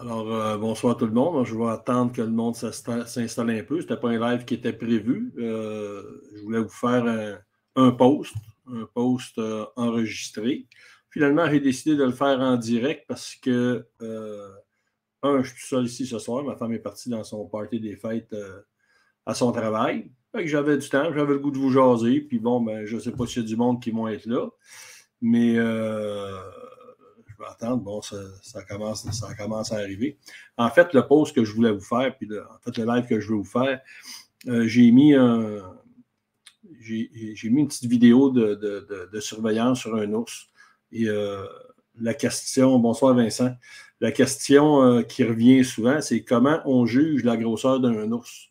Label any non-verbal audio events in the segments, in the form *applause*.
Alors, euh, bonsoir tout le monde. Je vais attendre que le monde s'installe un peu. Ce n'était pas un live qui était prévu. Euh, je voulais vous faire un, post, un post euh, enregistré. Finalement, j'ai décidé de le faire en direct parce que, un, je suis seul ici ce soir. Ma femme est partie dans son party des fêtes à son travail. j'avais du temps, j'avais le goût de vous jaser. Puis bon, ben, je ne sais pas s'il y a du monde qui vont être là. Mais attendre. Bon, ça, commence, ça commence à arriver. En fait, le post que je voulais vous faire, puis en fait, le live que je veux vous faire, euh, j'ai mis j'ai mis une petite vidéo de, surveillance sur un ours. Et euh, la question, bonsoir Vincent, la question euh, qui revient souvent, c'est comment on juge la grosseur d'un ours?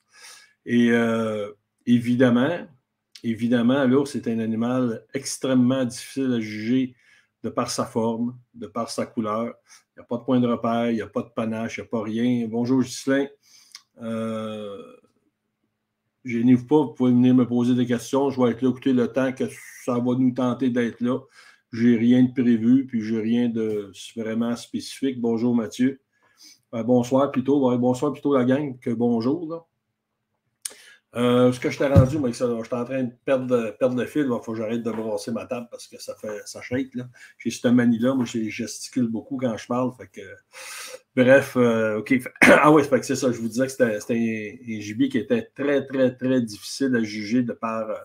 Et évidemment, évidemment, l'ours est un animal extrêmement difficile à juger de par sa forme, de par sa couleur. Il n'y a pas de point de repère, il n'y a pas de panache, il n'y a pas rien. Bonjour Ghislain. Euh, Gênez-vous pas, vous pouvez venir me poser des questions. Je vais être là écouter le temps que ça va nous tenter d'être là. Je n'ai rien de prévu, puis je n'ai rien de vraiment spécifique. Bonjour Mathieu. Euh, bonsoir plutôt. bonsoir plutôt la gang que bonjour. Là. Euh, ce que je t'ai rendu, moi, je suis en train de perdre, le fil. Il faut que j'arrête de brasser ma table parce que ça fait ça shake. J'ai cette manie-là. Moi, je gesticule beaucoup quand je parle. Bref, euh, OK. *coughs* ah oui, c'est ça. Je vous disais que c'était un, gibier qui était très, très, très difficile à juger de par euh,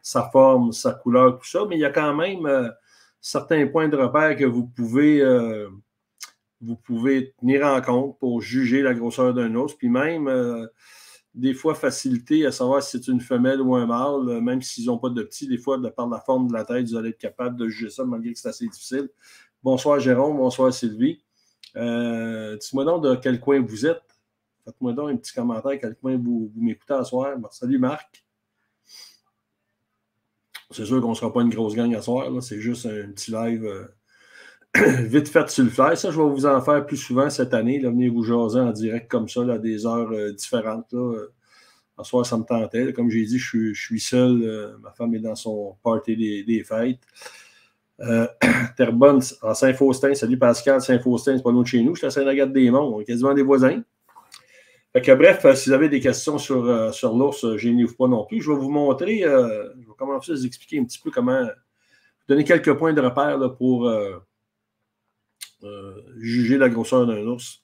sa forme, sa couleur, tout ça. Mais il y a quand même certains points de repère que vous pouvez, vous pouvez tenir en compte pour juger la grosseur d'un os. Puis même des fois facilité à savoir si c'est une femelle ou un mâle, euh, même s'ils n'ont pas de petits, des fois, de par la forme de la tête, vous allez être capable de juger ça, malgré que c'est assez difficile. Bonsoir Jérôme, bonsoir Sylvie. Euh, Dis-moi donc de quel coin vous êtes. Faites-moi donc un petit commentaire, quel coin vous, m'écoutez à soir. salut Marc. C'est sûr qu'on ne sera pas une grosse gang à soir, c'est juste un petit live. Euh, *clears throat* vite fait sur le fly. Ça, je vais vous en faire plus souvent cette année. Là, venir vous jaser en direct comme ça, à des heures euh, différentes. Là. En soir, ça me tentait. Comme j'ai dit, je suis, seul. Euh, ma femme est dans son party des, fêtes. Euh, *clears throat* Terrebonne, en Saint-Faustin. Salut Pascal, Saint-Faustin, c'est pas loin de chez nous. Je suis à Saint-Agathe-des-Monts. On est quasiment des voisins. Fait que, bref, si vous avez des questions sur, sur l'ours, ouvre pas non plus. Je vais vous montrer, je vais commencer à vous expliquer un petit peu comment, vous donner quelques points de repère pour euh, juger la grosseur d'un ours.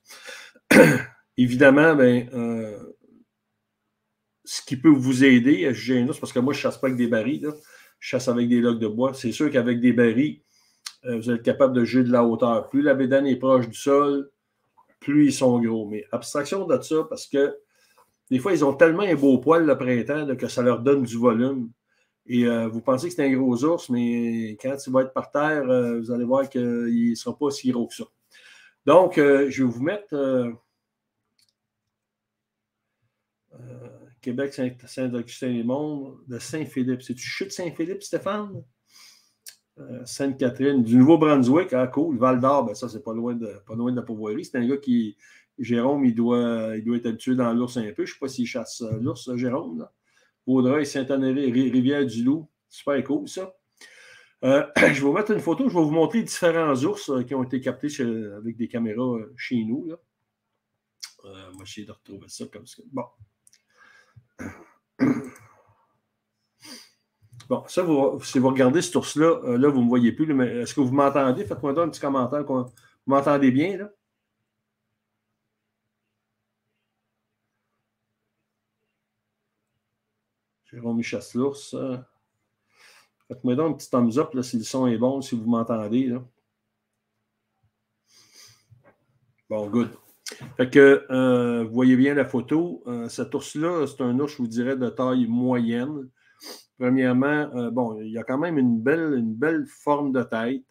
*clears throat* Évidemment, ben, euh, ce qui peut vous aider à juger un ours, parce que moi, je ne chasse pas avec des barils, je chasse avec des logs de bois. C'est sûr qu'avec des barils, euh, vous êtes capable de juger de la hauteur. Plus la bédane est proche du sol, plus ils sont gros. Mais abstraction de ça, parce que des fois, ils ont tellement un beau poil le printemps que ça leur donne du volume. Et euh, vous pensez que c'est un gros ours, mais quand il va être par terre, euh, vous allez voir qu'il ne sera pas si gros que ça. Donc, euh, je vais vous mettre Québec, Saint-Augustin-les-Monts, de Saint-Philippe. C'est-tu chute Saint-Philippe, Stéphane? Sainte-Catherine, du Nouveau-Brunswick, ah cool, Val d'Or, ben ça, c'est pas loin de pas loin de la Pauvoirie. C'est un gars qui, Jérôme, il doit, il doit être habitué dans l'ours un peu. Je ne sais pas s'il chasse l'ours, Jérôme. Audrey, Saint-Honoré, Rivière-du-Loup. Super cool, ça. Euh, *clears throat* je vais vous mettre une photo. Je vais vous montrer différents ours euh, qui ont été captés avec des caméras euh, chez nous. Là. Moi, essayer de retrouver ça comme ça. Bon. *clears throat* Bon, ça, si vous regardez cet ours-là, là, vous ne me voyez plus. Est-ce que vous m'entendez? Faites-moi un petit commentaire. Vous m'entendez bien, là? Jérôme Chasse-l'ours. Faites-moi donc un petit thumbs up là, si le son est bon, si vous m'entendez. Bon, good. Fait que euh, vous voyez bien la photo. Euh, cet ours-là, c'est un ours, je vous dirais, de taille moyenne. Premièrement, euh, bon, il y a quand même une belle, une belle forme de tête.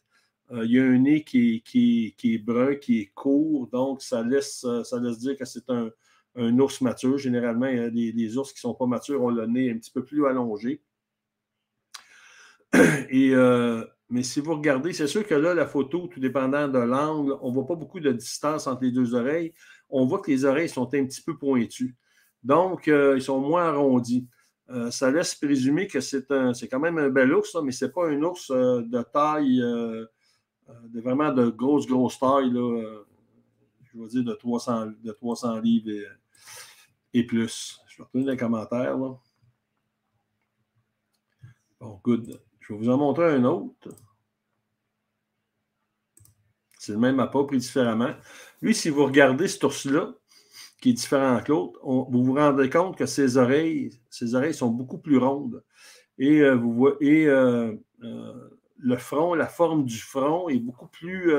il y a un nez qui, qui, qui, est brun, qui est court, donc ça laisse, ça laisse dire que c'est un, un ours mature. Généralement, les, ours qui ne sont pas matures ont le nez un petit peu plus allongé. *clears throat* Et, euh, mais si vous regardez, c'est sûr que là, la photo, tout dépendant de l'angle, on ne voit pas beaucoup de distance entre les deux oreilles. On voit que les oreilles sont un petit peu pointues. Donc, euh, ils sont moins arrondis. Euh, ça laisse présumer que c'est quand même un bel ours, mais ce n'est pas un ours de taille, de vraiment de grosse, grosse taille. Là, je vais dire, de 300, de 300 livres et, plus. Je vais retourner dans les commentaires. Bon, good. Je vais vous en montrer un autre. C'est le même appât pris différemment. Lui, si vous regardez cet ours-là, qui est différent de l'autre, vous vous rendez compte que ses oreilles, ses oreilles sont beaucoup plus rondes. Et, euh, vous voyez, euh, euh, le front, la forme du front est beaucoup plus.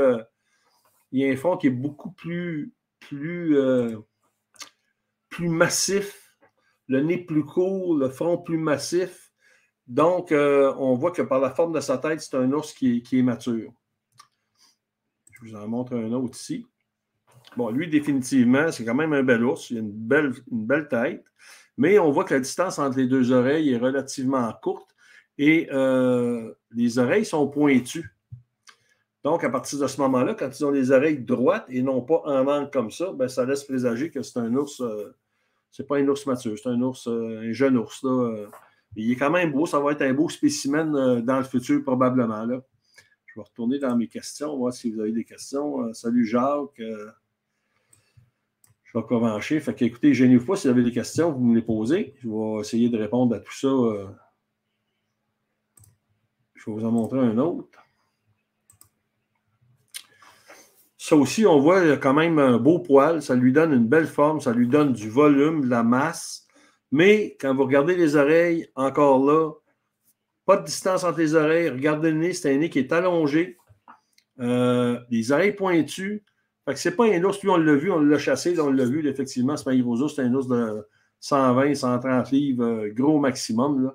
il y a un front qui est beaucoup plus, plus, plus massif. Le nez plus court, le front plus massif. Donc, on voit que par la forme de sa tête, c'est un ours qui est mature. Je vous en montre un autre ici. Bon, lui, définitivement, c'est quand même un bel ours. Il a une belle, une belle tête. Mais on voit que la distance entre les deux oreilles est relativement courte et euh, les oreilles sont pointues. Donc, à partir de ce moment-là, quand ils ont les oreilles droites et non pas en angle comme ça, ben, ça laisse présager que c'est un ours. Euh, c'est pas un ours mature, c'est un ours, euh, un jeune ours. il est quand même beau, ça va être un beau spécimen dans le futur, probablement. Là. Je vais retourner dans mes questions, voir si vous avez des questions. salut Jacques. Je vais commencer. Fait écoutez, gênez-vous pas si vous avez des questions, vous me les posez. Je vais essayer de répondre à tout ça. Euh. Je vais vous en montrer un autre. Ça aussi, on voit quand même un beau poil. Ça lui donne une belle forme, ça lui donne du volume, de la masse. Mais quand vous regardez les oreilles, encore là, pas de distance entre les oreilles. Regardez le nez, c'est un nez qui est allongé. Euh, les oreilles pointues. Fait que c'est pas un ours, lui, on l'a vu, on l'a chassé, on l'a vu, effectivement, ce Maïroso, c'est un ours de 120, 130 livres, euh, gros maximum.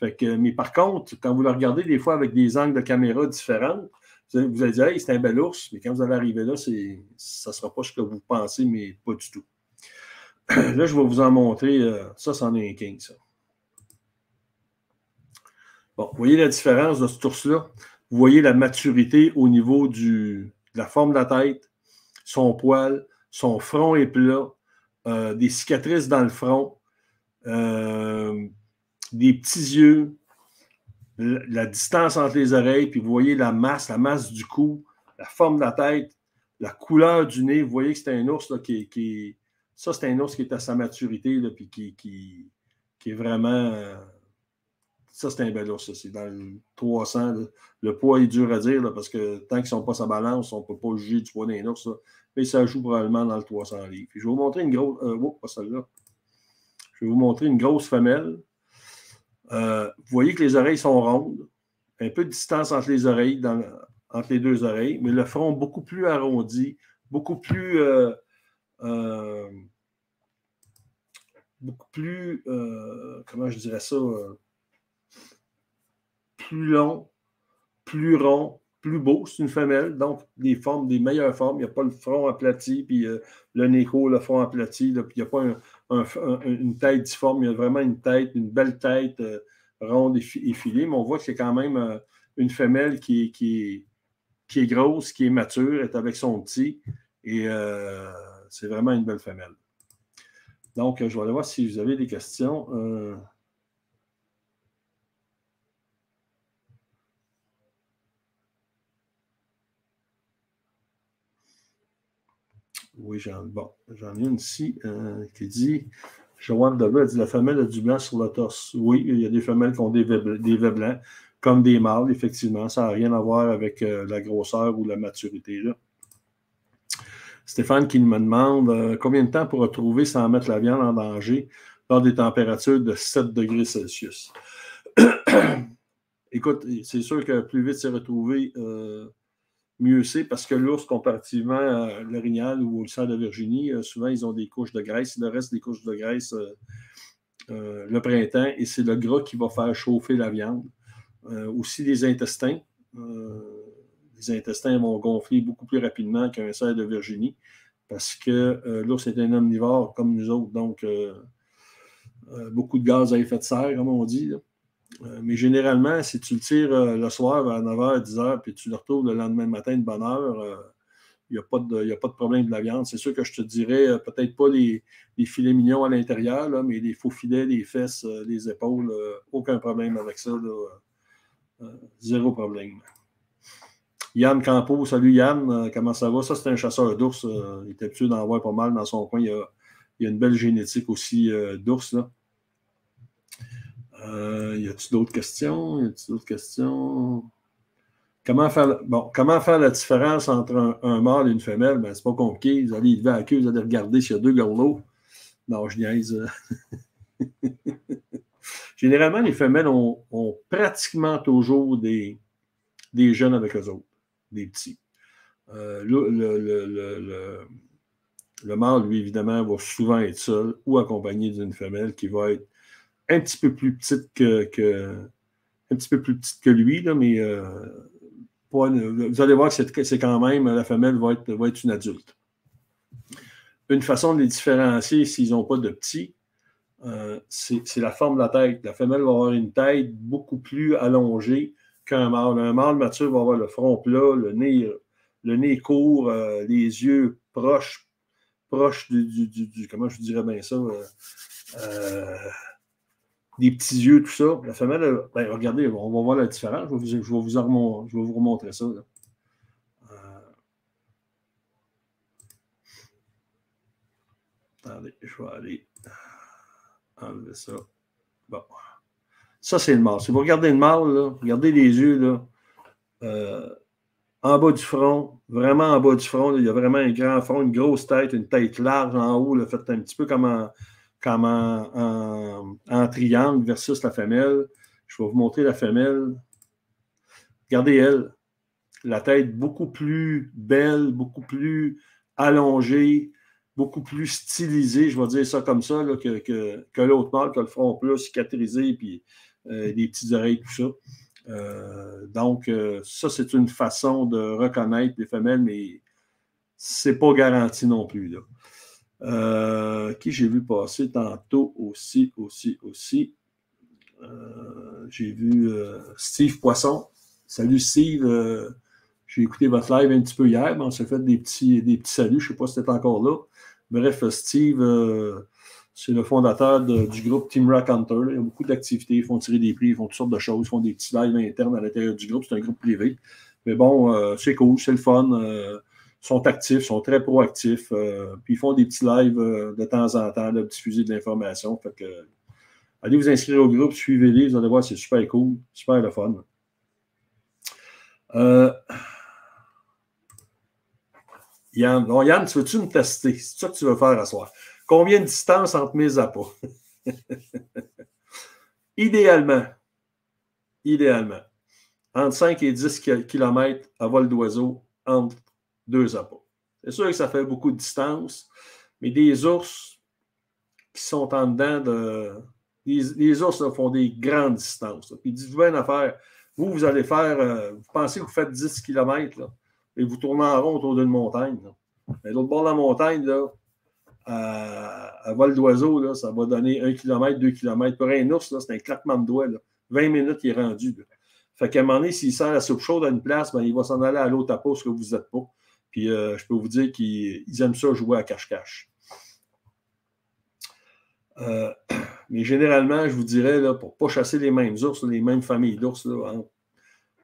Fait que, mais par contre, quand vous le regardez des fois avec des angles de caméra différents, vous allez dire, hey, c'est un bel ours, mais quand vous allez arriver là, ça ne sera pas ce que vous pensez, mais pas du tout. *clears throat* Là, je vais vous en montrer. Euh, ça, c'en est un king, ça. Bon, vous voyez la différence de ce ours-là? Vous voyez la maturité au niveau du, de la forme de la tête, son poil, son front est plat, euh, des cicatrices dans le front, euh, des petits yeux, la, distance entre les oreilles, puis vous voyez la masse, la masse du cou, la forme de la tête, la couleur du nez. Vous voyez que c'est un ours qui, qui, Ça, c'est un ours qui est à sa maturité, là, puis qui, qui, est vraiment. Euh, ça, c'est un bel ours. C'est dans le 300. Le poids est dur à dire parce que tant qu'ils ne sont pas sa balance, on ne peut pas juger du poids d'un ours. Mais ça joue probablement dans le 300 livres. je vais vous montrer une grosse. Euh, pas celle-là. Je vais vous montrer une grosse femelle. Euh, vous voyez que les oreilles sont rondes. Un peu de distance entre les oreilles, entre les deux oreilles, mais le front beaucoup plus arrondi, beaucoup plus. Euh, beaucoup plus. comment je dirais ça? plus long, plus rond, plus beau. C'est une femelle, donc des formes, des meilleures formes. Il n'y a pas le front aplati, puis euh, le nez le front aplati, puis il n'y a pas une tête difforme. Il a vraiment une tête, une belle tête euh, ronde et, filée, mais on voit que c'est quand même euh, une femelle qui, qui, qui, est grosse, qui est mature, est avec son petit, et c'est vraiment une belle femelle. Donc, je vais aller voir si vous avez des questions. Oui, j'en bon, ai une ici euh, qui dit Joanne Debel dit la femelle a du blanc sur le torse. Oui, il y a des femelles qui ont des vets, blancs, comme des mâles, effectivement. Ça n'a rien à voir avec euh, la grosseur ou la maturité. Stéphane qui me demande euh, combien de temps pour retrouver sans mettre la viande en danger lors des températures de 7 degrés Celsius? *clears throat* Écoute, c'est sûr que plus vite c'est retrouvé, mieux c'est parce que l'ours, comparativement à l'orignal ou au sang de Virginie, euh, souvent ils ont des couches de graisse. Le reste des couches de graisse euh, euh, le printemps et c'est le gras qui va faire chauffer la viande. aussi les intestins. les intestins vont gonfler beaucoup plus rapidement qu'un cerf de Virginie parce que l'ours est un omnivore comme nous autres, donc beaucoup de gaz à effet de serre, comme on dit. Mais généralement, si tu le tires euh, le soir vers 9h, 10h, puis tu le retrouves le lendemain matin de bonne heure, euh, il n'y a, pas de problème de la viande. C'est sûr que je te dirais peut-être pas les, filets mignons à l'intérieur, mais les faux filets, les fesses, les épaules, aucun problème avec ça. zéro problème. Yann Campo, salut Yann, comment ça va? Ça, c'est un chasseur d'ours. il était habitué d'en voir pas mal dans son coin. Il y a, il a une belle génétique aussi d'ours. Là. y a-t-il d'autres questions? Y a-t-il d'autres questions? Comment faire, bon, comment faire la différence entre un, mâle et une femelle? Ben, c'est pas compliqué. Vous allez lever la queue, vous allez regarder s'il y a deux garlots. Non, je niaise. *laughs* Généralement, les femelles ont, pratiquement toujours des, des, jeunes avec eux autres, des petits. Euh, le, mâle, lui, évidemment, va souvent être seul ou accompagné d'une femelle qui va être un petit peu plus petite que, un petit peu plus petite que lui, là, mais euh, vous allez voir que c'est quand même, la femelle va être, va être une adulte. Une façon de les différencier s'ils n'ont pas de petits, euh, c'est la forme de la tête. La femelle va avoir une tête beaucoup plus allongée qu'un mâle. Un mâle mature va avoir le front plat, le nez, le nez court, euh, les yeux proches, proches du, comment je dirais bien ça, des petits yeux, tout ça. La femelle, ben, regardez, on va voir la différence. Je vais vous, remontrer ça. Euh, attendez, je vais aller enlever ça. Bon. Ça, c'est le mâle. Si vous regardez le mâle, regardez les yeux, là, euh, en bas du front, vraiment en bas du front, il y a vraiment un grand front, une grosse tête, une tête large en haut, là, fait un petit peu comme en, comme en, triangle versus la femelle. Je vais vous montrer la femelle. Regardez elle. La tête beaucoup plus belle, beaucoup plus allongée, beaucoup plus stylisée, je vais dire ça comme ça, que, que, l'autre mâle, que le front plus cicatrisé, puis euh, des petites oreilles, tout ça. Euh, donc, euh, ça, c'est une façon de reconnaître les femelles, mais c'est pas garanti non plus. Là. Euh, qui j'ai vu passer tantôt aussi, aussi, aussi? Euh, j'ai vu euh, Steve Poisson. Salut Steve. j'ai écouté votre live un petit peu hier, mais on s'est fait des petits, des petits saluts. Je ne sais pas si c'était encore là. Bref, Steve, c'est le fondateur du groupe Team Rock Hunter. Il y a beaucoup d'activités. Ils font tirer des prix, ils font toutes sortes de choses. Ils font des petits lives internes à l'intérieur du groupe. C'est un groupe privé. Mais bon, c'est cool, c'est le fun sont actifs, sont très proactifs, euh, puis ils font des petits lives euh, de temps en temps, là, diffuser de l'information. Fait que, allez vous inscrire au groupe, suivez-les, vous allez voir, c'est super cool, super le fun. Euh, Yann, non, Yann, tu veux-tu me tester? C'est ça que tu veux faire à soir. Combien de distance entre mes appâts? *laughs* idéalement, idéalement, entre 5 et 10 km à vol d'oiseau entre deux appâts. C'est sûr que ça fait beaucoup de distance, mais des ours qui sont en dedans de. Les, ours font des grandes distances. Puis dites-vous. Vous, vous allez faire. Euh, vous pensez que vous faites 10 km et vous tournez en rond autour d'une montagne. Mais l'autre bord de la montagne, là, à, vol d'oiseau, ça va donner 1 km, 2 km. Pour un ours, c'est un claquement de doigts. 20 minutes, il est rendu. Fait qu'à un moment donné, s'il sent la soupe chaude à une place, ben, il va s'en aller à l'autre appât parce que vous n'êtes pas. Puis euh, je peux vous dire qu'ils aiment ça jouer à cache-cache. Euh, *clears throat* mais généralement, je vous dirais, là, pour ne pas chasser les mêmes ours, les mêmes familles d'ours,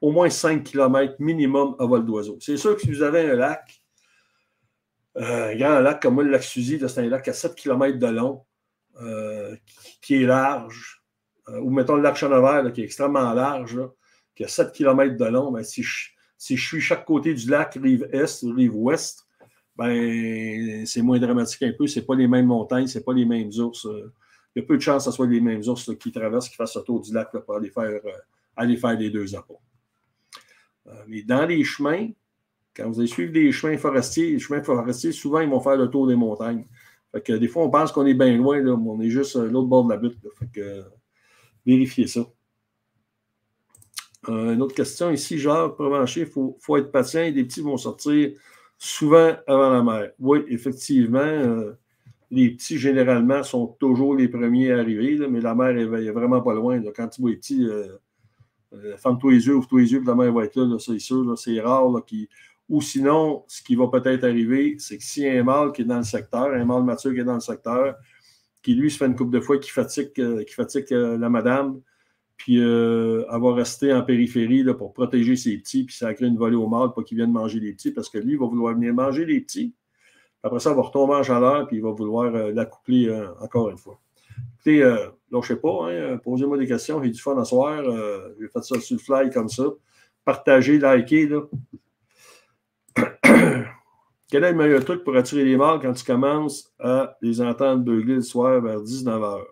au moins 5 km minimum à vol d'oiseau. C'est sûr que si vous avez un lac, euh, un grand lac comme moi, le lac Suzy, c'est un lac à 7 km de long, qui, est large, ou mettons le lac Chenevert, qui est extrêmement large, qui a 7 km de long, ben, si je, si je suis chaque côté du lac, rive est, rive ouest, ben, c'est moins dramatique un peu. Ce pas les mêmes montagnes, ce pas les mêmes ours. Il y a peu de chances que ce soit les mêmes ours qui traversent, qui fassent le tour du lac pour aller faire, euh, aller faire les deux appâts. Euh, mais dans les chemins, quand vous allez suivre des chemins forestiers, les chemins forestiers, souvent, ils vont faire le tour des montagnes. Fait que des fois, on pense qu'on est bien loin, mais on est juste à l'autre bord de la butte. Fait vérifiez ça. Euh, une autre question ici, genre, pour il faut, faut, être patient des petits vont sortir souvent avant la mère. Oui, effectivement, euh, les petits, généralement, sont toujours les premiers à arriver, mais la mère est, vraiment pas loin. Quand tu vois les petits, euh, ferme-toi les yeux, ouvre-toi les yeux, puis la mère va être là, c'est sûr, c'est rare. Ou sinon, ce qui va peut-être arriver, c'est que a un mâle qui est dans le secteur, un mâle mature qui est dans le secteur, qui lui se fait une coupe de fois qui fatigue, qui fatigue la madame, puis euh, va rester en périphérie là, pour protéger ses petits, puis ça crée une volée au mâle pour qu'il vienne manger les petits, parce que lui, il va vouloir venir manger les petits. Après ça, il va retomber en chaleur, puis il va vouloir euh, l'accoupler euh, encore une fois. Écoutez, là, je sais pas, hein, posez-moi des questions, j'ai du fun à soir. j'ai fait ça sur le fly comme ça. Partagez, likez. *clears throat* Quel est le meilleur truc pour attirer les mâles quand tu commences à les entendre beugler le soir vers 19h?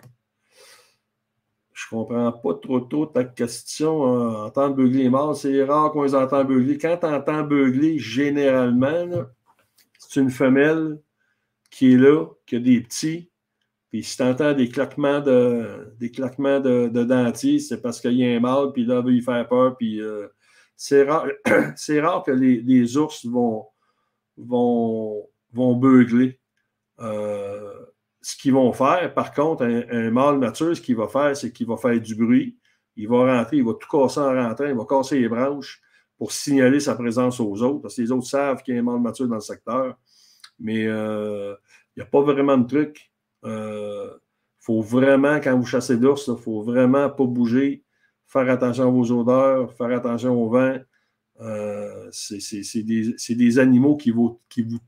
Je comprends pas trop tôt ta question. Euh, entendre beugler les mâles, c'est rare qu'on les entende beugler. Quand tu entends beugler, généralement, c'est une femelle qui est là, qui a des petits. Puis si tu entends des claquements de, des claquements de, dentiers, c'est parce qu'il y a un mâle, puis là, il veut y faire peur. Puis euh, c'est rare, *clears throat* rare que les ours vont vont, vont beugler. Euh, ce qu'ils vont faire, par contre, un, mâle mature, ce qu'il va faire, c'est qu'il va faire du bruit. Il va rentrer, il va tout casser en rentrant, il va casser les branches pour signaler sa présence aux autres, parce que les autres savent qu'il y a un mâle mature dans le secteur. Mais euh, il n'y a pas vraiment de truc. Il euh, faut vraiment, quand vous chassez l'ours, il faut vraiment pas bouger, faire attention à vos odeurs, faire attention au vent. Euh, c'est des, animaux qui vous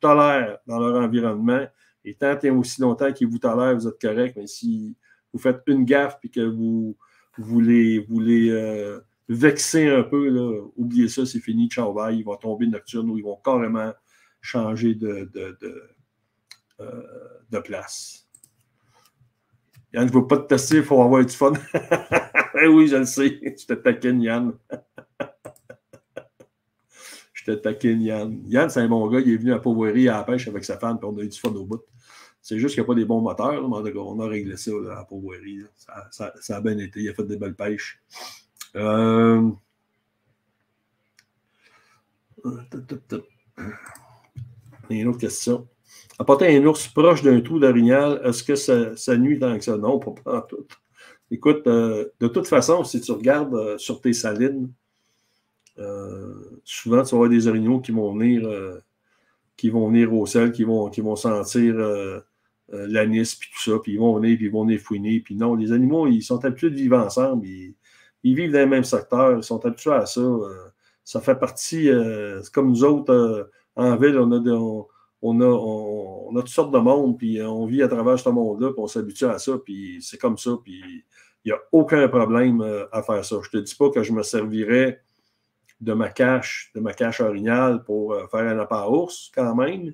tolèrent dans leur environnement. Et tant et aussi longtemps qu'ils vous tolèrent, vous êtes correct. Mais si vous faites une gaffe et que vous, vous les, euh, un peu, oubliez ça, c'est fini, ciao, bye. Ils vont tomber nocturne ou ils vont carrément changer de, de, de, euh, place. Yann, je ne veux pas te tester, il faut avoir du fun. *laughs* oui, je le sais. Tu te taquines, Yann. Je te taquine Yann. Yann, c'est un bon gars. Il est venu à Pauvoirie à la pêche avec sa femme, puis on a eu du fun au bout. C'est juste qu'il n'y a pas des bons moteurs. on a réglé ça à Pauvoirie. Ça, a bien été. Il a fait des belles pêches. Euh... Une autre question. Apporter un ours proche d'un trou d'orignal, est-ce que ça, nuit tant que ça? Non, pas, tout. Écoute, euh, de toute façon, si tu regardes euh, sur tes salines, euh, souvent, tu vas avoir des orignaux qui vont venir, euh, qui vont venir au sel, qui vont, qui vont sentir euh, l'anis, puis tout ça, puis ils vont venir, puis ils vont venir fouiner. Puis non, les animaux, ils sont habitués de vivre ensemble. Ils, vivent dans le même secteur, ils sont habitués à ça. ça fait partie, comme nous autres, en ville, on a, on, a, on, a toutes sortes de monde, puis on vit à travers ce monde-là, puis on s'habitue à ça, puis c'est comme ça, puis il n'y a aucun problème à faire ça. Je ne te dis pas que je me servirais de ma cache, de ma cache originale pour euh, faire un appât ours quand même.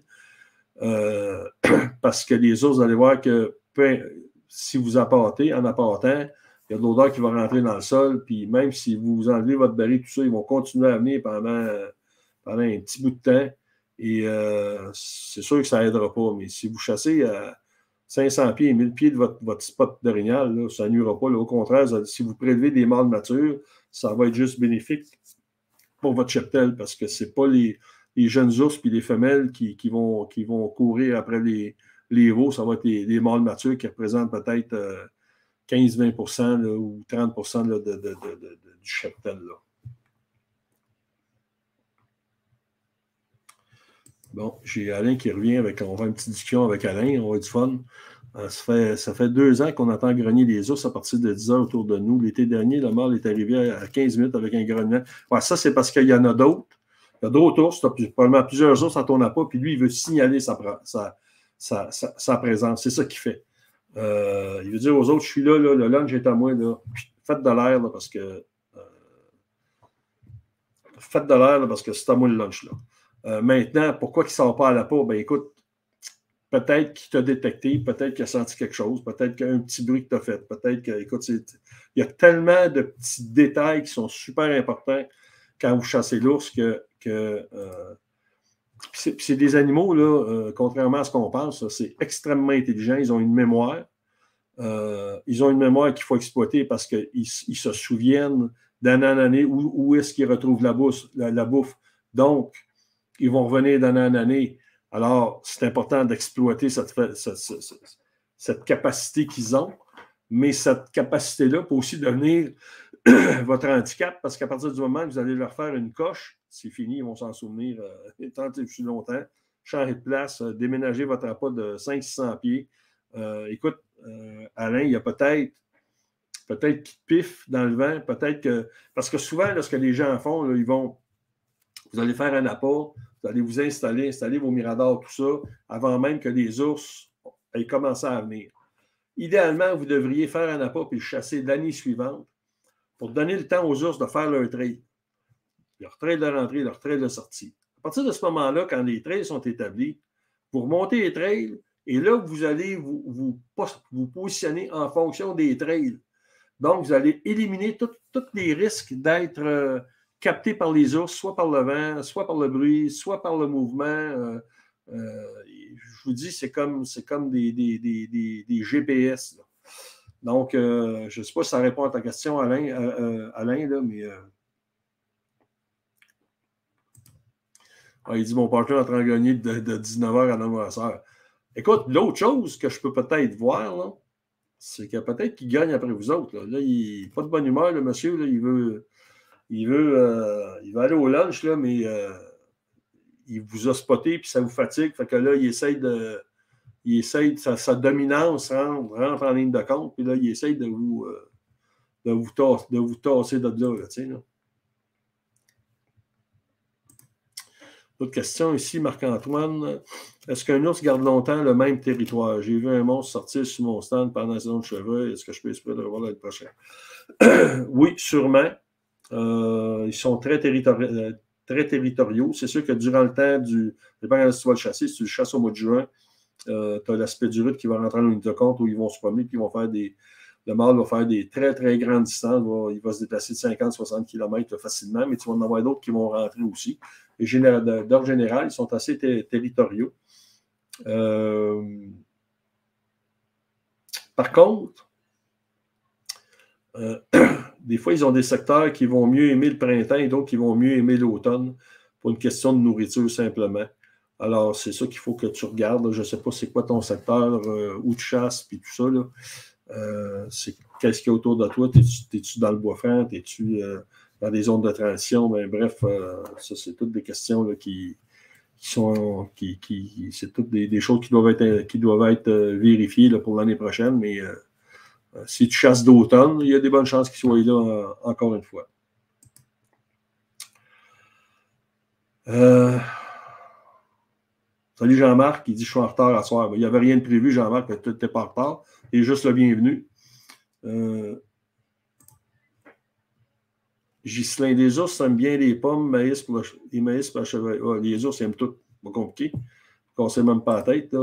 Euh, *clears throat* parce que les ours, vous allez voir que si vous apportez, en apportant, il y a de l'odeur qui va rentrer dans le sol, puis même si vous enlevez votre baril, tout ça, ils vont continuer à venir pendant, pendant un petit bout de temps. Et euh, c'est sûr que ça n'aidera pas. Mais si vous chassez à 500 pieds et 1000 pieds de votre, votre spot d'orignal, ça n'ira pas. Au contraire, si vous prélevez des mâles matures, ça va être juste bénéfique pour votre cheptel parce que ce n'est pas les, jeunes ours et les femelles qui, vont, qui vont courir après les, les veaux. Ça va être les, mâles matures qui représentent peut-être 15-20% euh, ou 30% du cheptel. Bon, j'ai Alain qui revient avec. On va une petite discussion avec Alain, on va être du fun. Euh, ça, fait, ça deux ans qu'on entend grogner les ours à partir de 10 heures autour de nous. L'été dernier, le mâle est arrivé à 15 minutes avec un grognement. ça, c'est parce qu'il y en a d'autres. Il y a d'autres ours, tu as probablement plusieurs ours à ton appât, puis lui, il veut signaler sa, sa, présence. C'est ça qu'il fait. Euh, il veut dire aux autres, je suis là, le lunch est à moi, là. faites de l'air parce que. Euh, faites de l'air parce que c'est à moi le lunch. Là. maintenant, pourquoi il ne sort pas à la peau? Ben écoute, peut-être qu'il t'a détecté, peut-être qu'il a senti quelque chose, peut-être qu'il y a un petit bruit que tu as fait, peut-être que, écoute, il y a tellement de petits détails qui sont super importants quand vous chassez l'ours que, euh, c'est des animaux, là, euh, contrairement à ce qu'on pense, c'est extrêmement intelligent, ils ont une mémoire. Euh, ils ont une mémoire qu'il faut exploiter parce qu'ils ils se souviennent d'année en année où, où est-ce qu'ils retrouvent la bouffe, la, bouffe. Donc, ils vont revenir d'année en année alors, c'est important d'exploiter cette, capacité qu'ils ont, mais cette capacité-là peut aussi devenir *clears throat* votre handicap parce qu'à partir du moment où vous allez leur faire une coche, c'est fini, ils vont s'en souvenir euh, *laughs* tant et longtemps. Changer de place, euh, déménager votre appât de 500-600 pieds. Euh, écoute, Alain, il y a peut-être peut-être dans le vent, peut-être que. Parce que souvent, lorsque les gens font, ils vont. Vous allez faire un apport, vous allez vous installer, installer vos miradors, tout ça, avant même que les ours aient commencé à venir. Idéalement, vous devriez faire un puis le chasser l'année suivante pour donner le temps aux ours de faire leur trail. Leur trail de rentrée, leur trail de sortie. À partir de ce moment-là, quand les trails sont établis, vous remontez les trails et là, vous allez vous, vous, vous positionner en fonction des trails. Donc, vous allez éliminer tous les risques d'être euh, capté par les ours, soit par le vent, soit par le bruit, soit par le mouvement. Euh, euh, je vous dis, c'est comme, comme des, des, GPS. Donc, je ne sais pas si ça répond à ta question, Alain, Alain là, mais. Ah, il dit mon partenaire est en train de gagner de, 19h à 9h. Écoute, l'autre chose que je peux peut-être voir, c'est que peut-être qu'il gagne après vous autres. Là, il n'est pas de bonne humeur, le monsieur. il veut. Il veut, euh, il aller au lunch, là, mais euh, il vous a spoté puis ça vous fatigue. Fait que là, il essaye de. Il essaye sa, dominance rentre, en ligne de compte, puis là, il essaye de vous, euh, de vous, tasser, de vous de là, là, là. Autre question ici, Marc-Antoine. Est-ce qu'un ours garde longtemps le même territoire? J'ai vu un monstre sortir sur mon stand pendant la saison de cheveux. Est-ce que je peux espérer le revoir l'année prochaine? *clears throat* oui, sûrement. Euh, ils sont très, euh, très territoriaux. C'est sûr que durant le temps du. Dépendant si tu vas le chasser, si tu le chasses au mois de juin, euh, tu as l'aspect du rythme qui va rentrer en ligne de compte où ils vont se promener et ils vont faire des. Le mâle va faire des très, très grandes distances. Il va, se déplacer de 50-60 km facilement, mais tu vas en avoir d'autres qui vont rentrer aussi. D'ordre général, ils sont assez territoriaux. par contre, *clears throat* des fois, ils ont des secteurs qui vont mieux aimer le printemps et d'autres qui vont mieux aimer l'automne pour une question de nourriture simplement. Alors, c'est ça qu'il faut que tu regardes. Je ne sais pas c'est quoi ton secteur, euh, où tu chasses, puis tout ça. Euh, c'est qu'est-ce qu'il y a autour de toi? Es-tu dans le bois franc? Es-tu euh, dans des zones de transition? Ben, bref, ça, c'est toutes des questions qui, sont. Qui, c'est toutes des, choses qui doivent être, qui doivent être vérifiées pour l'année prochaine, mais euh, si tu chasses d'automne, il y a des bonnes chances qu'il soit là euh, encore une fois. Euh, salut Jean-Marc, il dit Je suis en retard à soir. Il n'y avait rien de prévu, Jean-Marc, tu n'étais pas en retard. Es juste le bienvenu. Euh, des ours aiment bien les pommes, maïs pour les maïs pour la les ours aiment tout. Pas compliqué. On ne sait même pas la tête.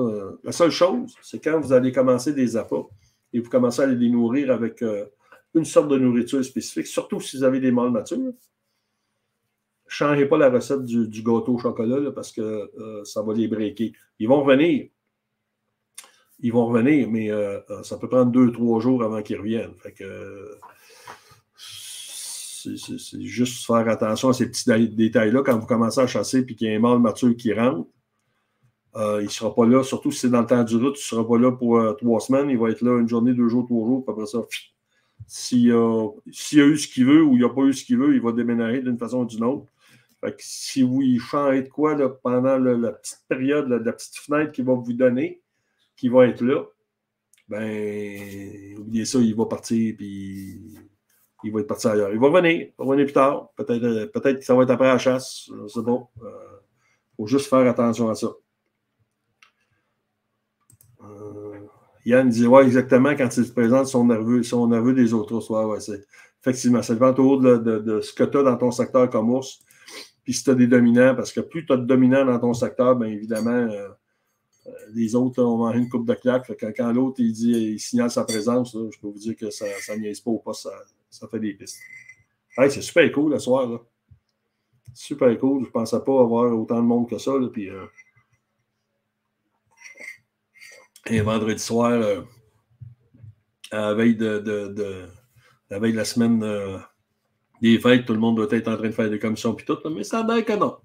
La seule chose, c'est quand vous allez commencer des appâts et vous commencez à les nourrir avec euh, une sorte de nourriture spécifique, surtout si vous avez des mâles matures. Changez pas la recette du, gâteau au chocolat parce que euh, ça va les breaker. Ils vont revenir. Ils vont revenir, mais euh, ça peut prendre deux, trois jours avant qu'ils reviennent. C'est juste faire attention à ces petits détails-là quand vous commencez à chasser et qu'il y a un mâle mature qui rentre. Euh, il ne sera pas là, surtout si c'est dans le temps du route, il ne sera pas là pour euh, trois semaines. Il va être là une journée, deux jours, trois jours, puis après ça, s'il a, eu ce qu'il veut ou il n'a pas eu ce qu'il veut, il va déménager d'une façon ou d'une autre. Si vous change de quoi pendant la petite période, la petite fenêtre qu'il va vous donner, qui va être là, ben oubliez ça, il va partir puis il va être parti ailleurs. Il va revenir, il va revenir plus tard. Peut-être euh, peut que ça va être après la chasse. C'est bon. Il faut juste faire attention à ça. Yann dit Ouais, exactement, quand il se présente son nerveux, son nerveux des autres soirs. Ouais, effectivement, ça dépend toujours de, ce que tu as dans ton secteur comme ours. Puis si tu as des dominants, parce que plus tu as de dominants dans ton secteur, bien évidemment, euh, euh, les autres ont mangé une coupe de claque. Quand, l'autre il dit il signale sa présence, je peux vous dire que ça ne niaise pas ou pas, ça, ça fait des pistes. c'est super cool le soir. Là. Super cool. Je ne pensais pas avoir autant de monde que ça. Là, puis, euh, et vendredi soir, euh, à la veille de, la veille de la semaine euh, des fêtes, tout le monde doit être en train de faire des commissions et tout, mais ça a que non.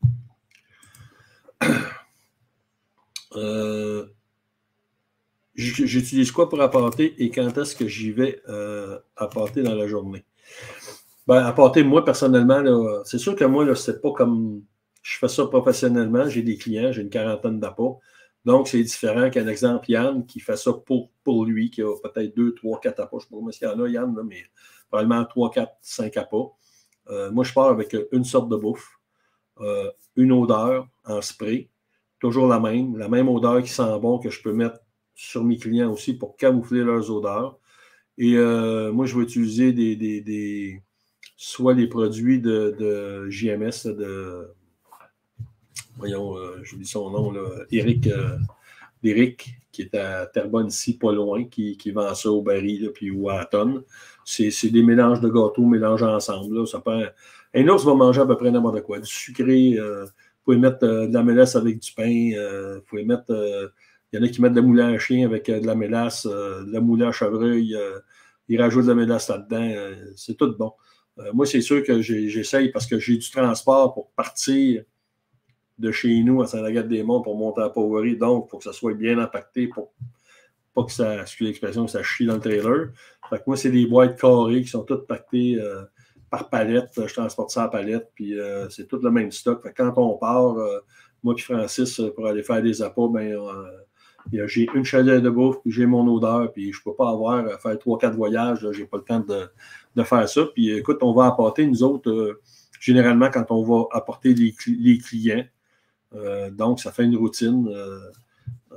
*coughs* Euh, j'utilise quoi pour apporter et quand est-ce que j'y vais apporter dans la journée? Ben, apporter, moi, personnellement, c'est sûr que moi, c'est pas comme je fais ça professionnellement. J'ai des clients, j'ai une quarantaine d'appâts. Donc, c'est différent qu'un exemple Yann qui fait ça pour, pour lui, qui a peut-être deux, trois, quatre appâts. Je ne sais pas s'il y en a, Yann, mais probablement trois, quatre, cinq appâts. Moi, je pars avec une sorte de bouffe, euh, une odeur en spray, toujours la même, la même odeur qui sent bon que je peux mettre sur mes clients aussi pour camoufler leurs odeurs. Et euh, moi, je vais utiliser des, des, soit les produits de JMS, de voyons, euh, dis son nom, là, Eric, euh, Eric, qui est à Terrebonne ici, pas loin, qui, qui vend ça au baril, puis ou à. C'est des mélanges de gâteaux mélangés ensemble. Ça Un ours va manger à peu près n'importe quoi. Du sucré, euh, vous pouvez mettre de la mélasse avec du pain, vous pouvez mettre. il y en a qui mettent de la moulin à chien avec de la mélasse, de la moulin à chevreuil, ils rajoutent de la mélasse là-dedans. c'est tout bon. moi, c'est sûr que j'essaye parce que j'ai du transport pour partir de chez nous à Saint-Agathe-des-Monts pour monter à Powery. Donc, faut que ça soit bien impacté pour pas que ça, excusez l'expression, que ça chie dans le trailer. Fait que moi, c'est des boîtes carrées qui sont toutes pactées euh, par palette. Je transporte ça à palette, puis euh, c'est tout le même stock. Fait que quand on part, euh, moi et Francis, pour aller faire des appâts, ben, j'ai une chaleur de bouffe, puis j'ai mon odeur, puis je peux pas avoir faire trois, quatre voyages, j'ai pas le temps de, de, faire ça. Puis écoute, on va apporter, nous autres, généralement, quand on va apporter les, clients, euh, donc, ça fait une routine. Euh, euh,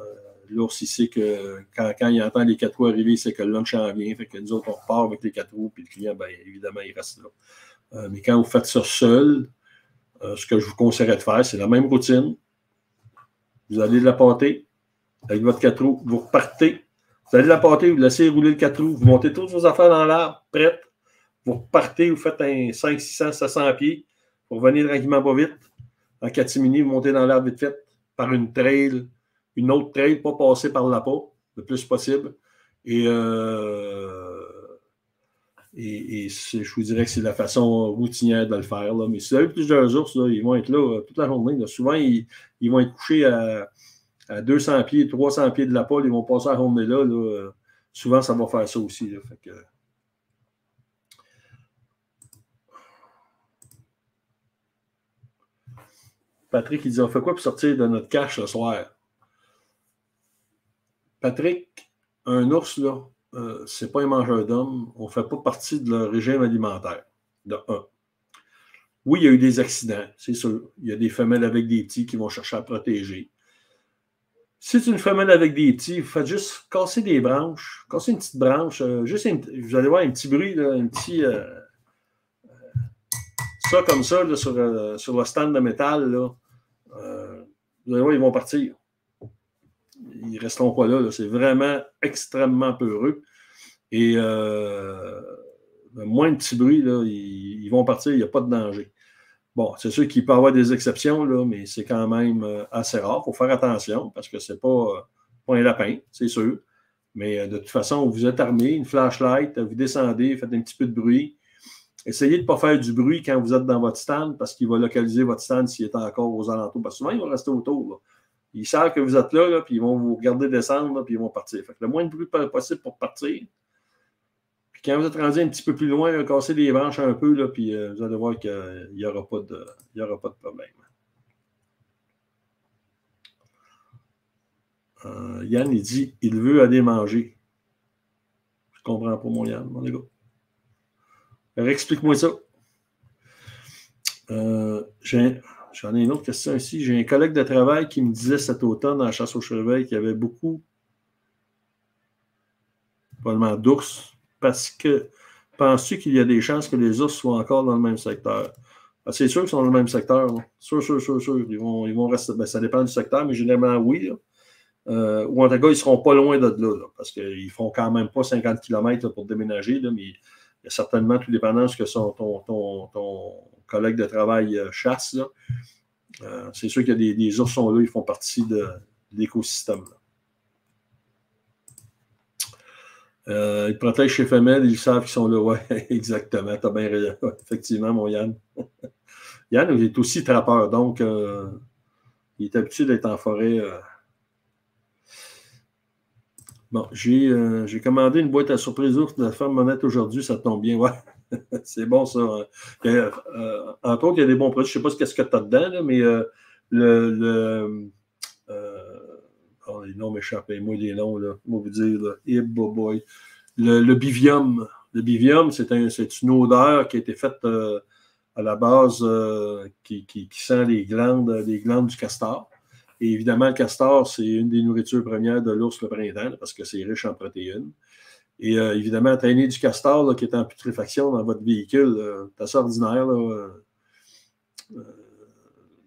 l'ours, il sait que quand, il entend les quatre roues arriver, c'est que le lunch en vient. Fait que nous autres, on repart avec les quatre roues, puis le client, bien évidemment, il reste là. mais quand vous faites ça seul, ce que je vous conseillerais de faire, c'est la même routine. Vous allez la pâter avec votre quatre roues, vous repartez. Vous allez la pâter, vous laissez rouler le quatre roues, vous montez toutes vos affaires dans l'arbre, prêtes. Vous repartez, vous faites un 5, 600, 700 pieds pour venir tranquillement pas vite en catimini, monter dans l'air vite fait par une trail, une autre trail, pas passer par la peau le plus possible. Et, euh, je vous dirais que c'est la façon routinière de le faire. Là. Mais si vous avez plusieurs ours, ils vont être là euh, toute la journée. Souvent, ils, vont être couchés à, 200 pieds, 300 pieds de la pole. Ils vont passer la journée là. Souvent, ça va faire ça aussi. Patrick, il dit On fait quoi pour sortir de notre cache ce soir? Patrick, un ours, là, euh, c'est pas un mangeur d'hommes. On ne fait pas partie de leur régime alimentaire. De un. Oui, il y a eu des accidents, c'est sûr. Il y a des femelles avec des petits qui vont chercher à protéger. Si c'est une femelle avec des petits, vous faites juste casser des branches, casser une petite branche, euh, juste vous allez voir un petit bruit, un petit. Euh, ça comme ça sur, sur, le stand de métal, là, euh, vous allez voir, ils vont partir. Ils resteront pas là. C'est vraiment extrêmement peureux. Et euh, moins de petits bruits, là, ils, vont partir, il n'y a pas de danger. Bon, c'est sûr qu'il peut y avoir des exceptions, là, mais c'est quand même euh, assez rare. Il faut faire attention parce que ce n'est pas, pas, un lapin, c'est sûr. Mais de toute façon, vous êtes armé, une flashlight, vous descendez, faites un petit peu de bruit. Essayez de ne pas faire du bruit quand vous êtes dans votre stand parce qu'il va localiser votre stand s'il est encore aux alentours. Parce que souvent, il va rester autour. Ils savent que vous êtes là, puis ils vont vous regarder descendre, puis ils vont partir. Fait le moins de bruit possible pour partir. Puis quand vous êtes rendu un petit peu plus loin, cassez les branches un peu, là, puis euh, vous allez voir qu'il n'y aura, pas de, aura pas de problème. Euh, Yann, il dit il veut aller manger. Je comprends pas mon Yann, mon gars. Explique-moi ça. Euh, j'en ai, une autre question ici. J'ai un collègue de travail qui me disait cet automne dans la chasse au chevreuil qu'il y avait beaucoup, probablement d'ours, parce que penses-tu qu'il y a des chances que les ours soient encore dans le même secteur? Ah, c'est sûr qu'ils sont dans le même secteur. Sûr, sûr, sûr, sûr. Ils vont, ils vont rester. Ben, ça dépend du secteur, mais généralement, oui. Euh, ou en tout cas, ils ne seront pas loin de là, parce qu'ils ne font quand même pas 50 km pour déménager, là, mais certainement, tout dépendant de ce que son, ton, collègue de travail euh, chasse. Euh, c'est sûr qu'il y a des, des oursons là, ils font partie de, l'écosystème. Euh, ils protègent chez femelles, ils savent qu'ils sont là. Oui, *laughs* exactement. Tu as bien raison. Effectivement, mon Yann. *laughs* Yann il est aussi trappeur, donc il est habitué d'être en forêt. Bon, euh, j'ai commandé une boîte à surprise ours de la femme monette aujourd'hui, ça tombe bien. Ouais, *laughs* c'est bon ça. Hein. Euh, euh, entre autres, il y a des bons produits. Je ne sais pas ce, que tu as dedans, mais le, les noms m'échappent, moi, les noms, là, moi vous dire, là. Le, le, bivium. Le bivium, c'est un, une odeur qui a été faite euh, à la base euh, qui, qui, qui, sent les glandes, les glandes du castor. Et évidemment, le castor, c'est une des nourritures premières de l'ours le printemps parce que c'est riche en protéines. Et euh, évidemment, traîner du castor qui est en putréfaction dans votre véhicule, euh, c'est assez ordinaire.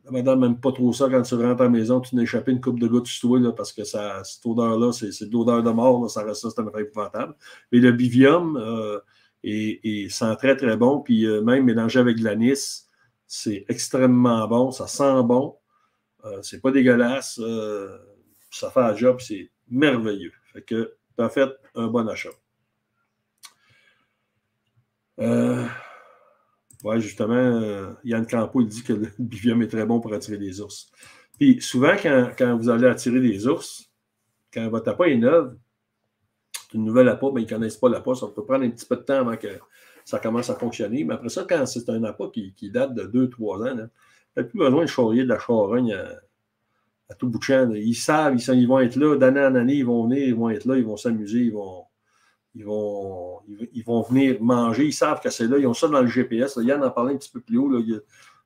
La madame n'aime pas trop ça quand tu rentres à la maison, tu n'échappes une coupe de gouttes sur toi parce que cette odeur-là, c'est, de l'odeur de mort, ça reste ça, c'est un épouvantable. Mais le bivium euh, est, sent très très bon, puis euh, même mélangé avec de l'anis, c'est extrêmement bon, ça sent bon, euh, c'est pas dégueulasse, euh, ça fait un job, c'est merveilleux. Fait que tu as fait un bon achat. Euh, oui, justement, euh, Yann Campo dit que le *laughs* bivium est très bon pour attirer des ours. Puis souvent, quand, vous allez attirer des ours, quand votre appât est neuve, une nouvelle appât, mais ils ne connaissent pas l'appât, ça peut prendre un petit peu de temps avant que ça commence à fonctionner. Mais après ça, quand c'est un appât qui, date de 2-3 ans, il n'y a plus besoin de charrier de la charogne à, tout bout de champ. Ils savent, ils, ils vont être là, d'année en année, ils vont venir, ils vont être là, ils vont s'amuser, ils vont, ils vont, ils vont venir manger. Ils savent que c'est là. Ils ont ça dans le GPS. Yann en parlait un petit peu plus haut.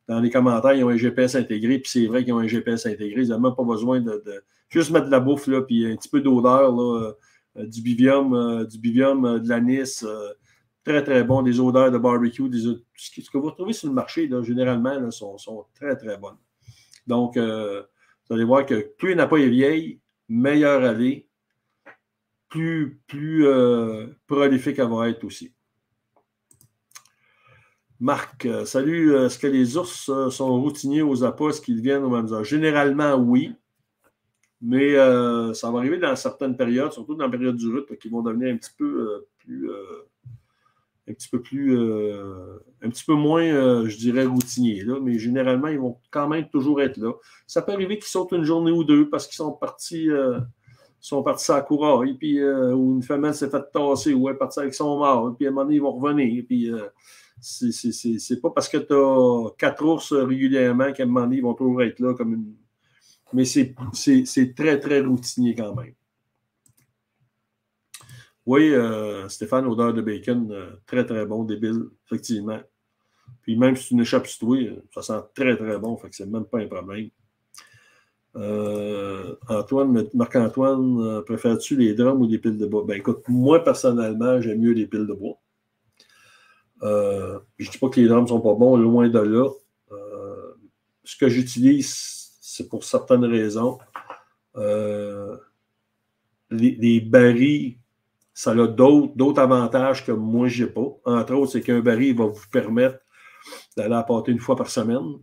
dans les commentaires, ils ont un GPS intégré. Puis c'est vrai qu'ils ont un GPS intégré. Ils n'ont même pas besoin de, juste mettre de la bouffe, là, puis un petit peu d'odeur, euh, du bivium, euh, du bivium, euh, de l'anis. Très, très bon. Des odeurs de barbecue. Des, ce que vous retrouvez sur le marché, généralement, sont, sont, très, très bonnes. Donc, vous allez voir que plus n'a pas est vieille, meilleur elle plus, plus euh, prolifique elle va être aussi. Marc, euh, salut. Est-ce que les ours euh, sont routiniers aux appâts? Est-ce qu'ils viennent au même heure? Généralement, oui. Mais ça va arriver dans certaines périodes, surtout dans la période du rut, qui vont devenir un petit peu plus. Un petit peu plus. un petit peu moins, je dirais, routiniers. Là, mais généralement, ils vont quand même toujours être là. Ça peut arriver qu'ils sautent une journée ou deux parce qu'ils sont partis sont partis à courir, et puis, euh, ou une femelle s'est fait tasser, ou elle est partie avec son mort, et puis à un moment donné, ils vont revenir. Puis, euh, c'est pas parce que tu as quatre ours régulièrement qu'à un moment donné, ils vont toujours être là comme une. Mais c'est très, très routinier quand même. Oui, euh, Stéphane, odeur de bacon, très, très bon, débile, effectivement. Puis même si tu n'échappes ça sent très, très bon, fait que c'est même pas un problème. Euh, Antoine, Marc-Antoine, euh, préfères-tu les drums ou les piles de bois? Ben écoute, moi personnellement, j'aime mieux les piles de bois. Euh, je ne dis pas que les drums ne sont pas bons, loin de là. ce que j'utilise, c'est pour certaines raisons. Les, les, barils, ça a d'autres avantages que moi, je n'ai pas. Entre autres, c'est qu'un baril va vous permettre d'aller apporter une fois par semaine,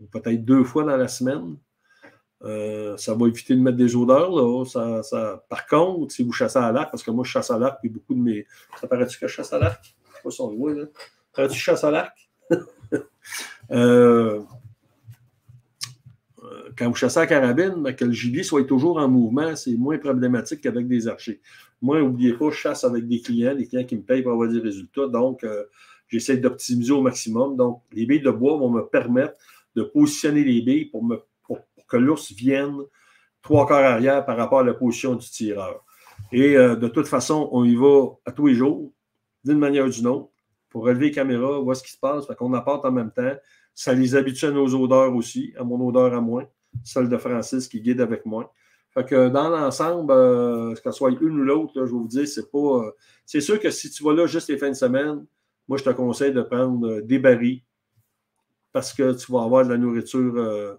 ou peut-être deux fois dans la semaine. Euh, ça va éviter de mettre des odeurs. Ça. Par contre, si vous chassez à l'arc, parce que moi je chasse à l'arc, puis beaucoup de mes. Ça paraît-tu que je chasse à l'arc? Je sais pas si on le voit là. Paraît-tu que je chasse à l'arc? *laughs* Euh... Quand vous chassez à carabine, ben, que le gibier soit toujours en mouvement, c'est moins problématique qu'avec des archers. Moi, n'oubliez pas, je chasse avec des clients, des clients qui me payent pour avoir des résultats. Donc, euh, j'essaie d'optimiser au maximum. Donc, les billes de bois vont me permettre de positionner les billes pour que l'ours vienne trois quarts arrière par rapport à la position du tireur. Et euh, de toute façon, on y va à tous les jours, d'une manière ou d'une autre, pour relever les caméras, voir ce qui se passe. Qu'on apporte en même temps. Ça les habitue à nos odeurs aussi, à mon odeur à moi, celle de Francis qui guide avec moi. Fait que dans l'ensemble, euh, que ce soit une ou l'autre, je vais vous dire, c'est pas. Euh, c'est sûr que si tu vas là juste les fins de semaine, moi, je te conseille de prendre des barils parce que tu vas avoir de la nourriture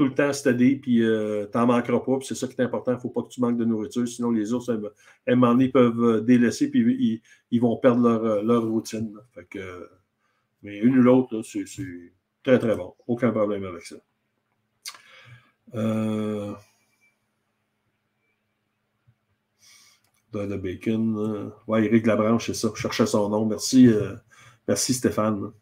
tout le temps steady, puis euh, tu n'en manqueras pas. c'est ça qui est important. Il ne faut pas que tu manques de nourriture. Sinon, les ours, à un moment peuvent euh, délaisser, puis ils, vont perdre leur, euh, leur routine. Fait que, mais une ou l'autre, c'est très, très bon. Aucun problème avec ça. Euh, bacon. Eric Labranche, c'est ça. Je cherchais son nom. Merci, merci Stéphane.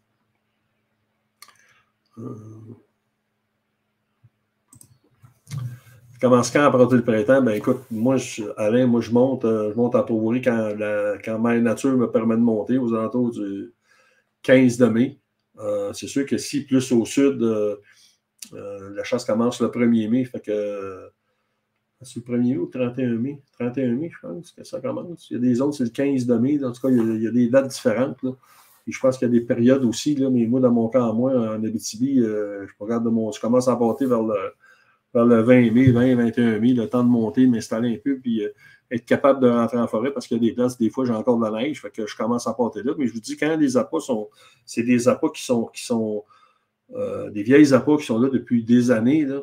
commence quand à partir du printemps? Ben écoute, moi, Alain, moi, je monte, euh, je monte à Pauvory quand, quand ma nature me permet de monter aux alentours du 15 de mai. Euh, c'est sûr que si plus au sud, euh, la chasse commence le 1er mai, fait que C'est le 1er mai ou 31 mai? 31 mai, je pense que ça commence. Il y a des autres, c'est le 15 de mai. En tout cas, il y a, des dates différentes. Et je pense qu'il y a des périodes aussi. Mais moi, dans mon cas, moi, en Abitibi, euh, je, regarde de mon, je commence à porter vers le, vers le 20 mai, 20, 21 mai, le temps de monter, m'installer un peu, puis euh, être capable de rentrer en forêt parce qu'il y a des places, des fois, j'ai encore de la neige, fait que je commence à porter là. Mais je vous dis, quand les appâts sont. C'est des appâts qui sont. Qui sont euh, des vieilles appâts qui sont là depuis des années. Là.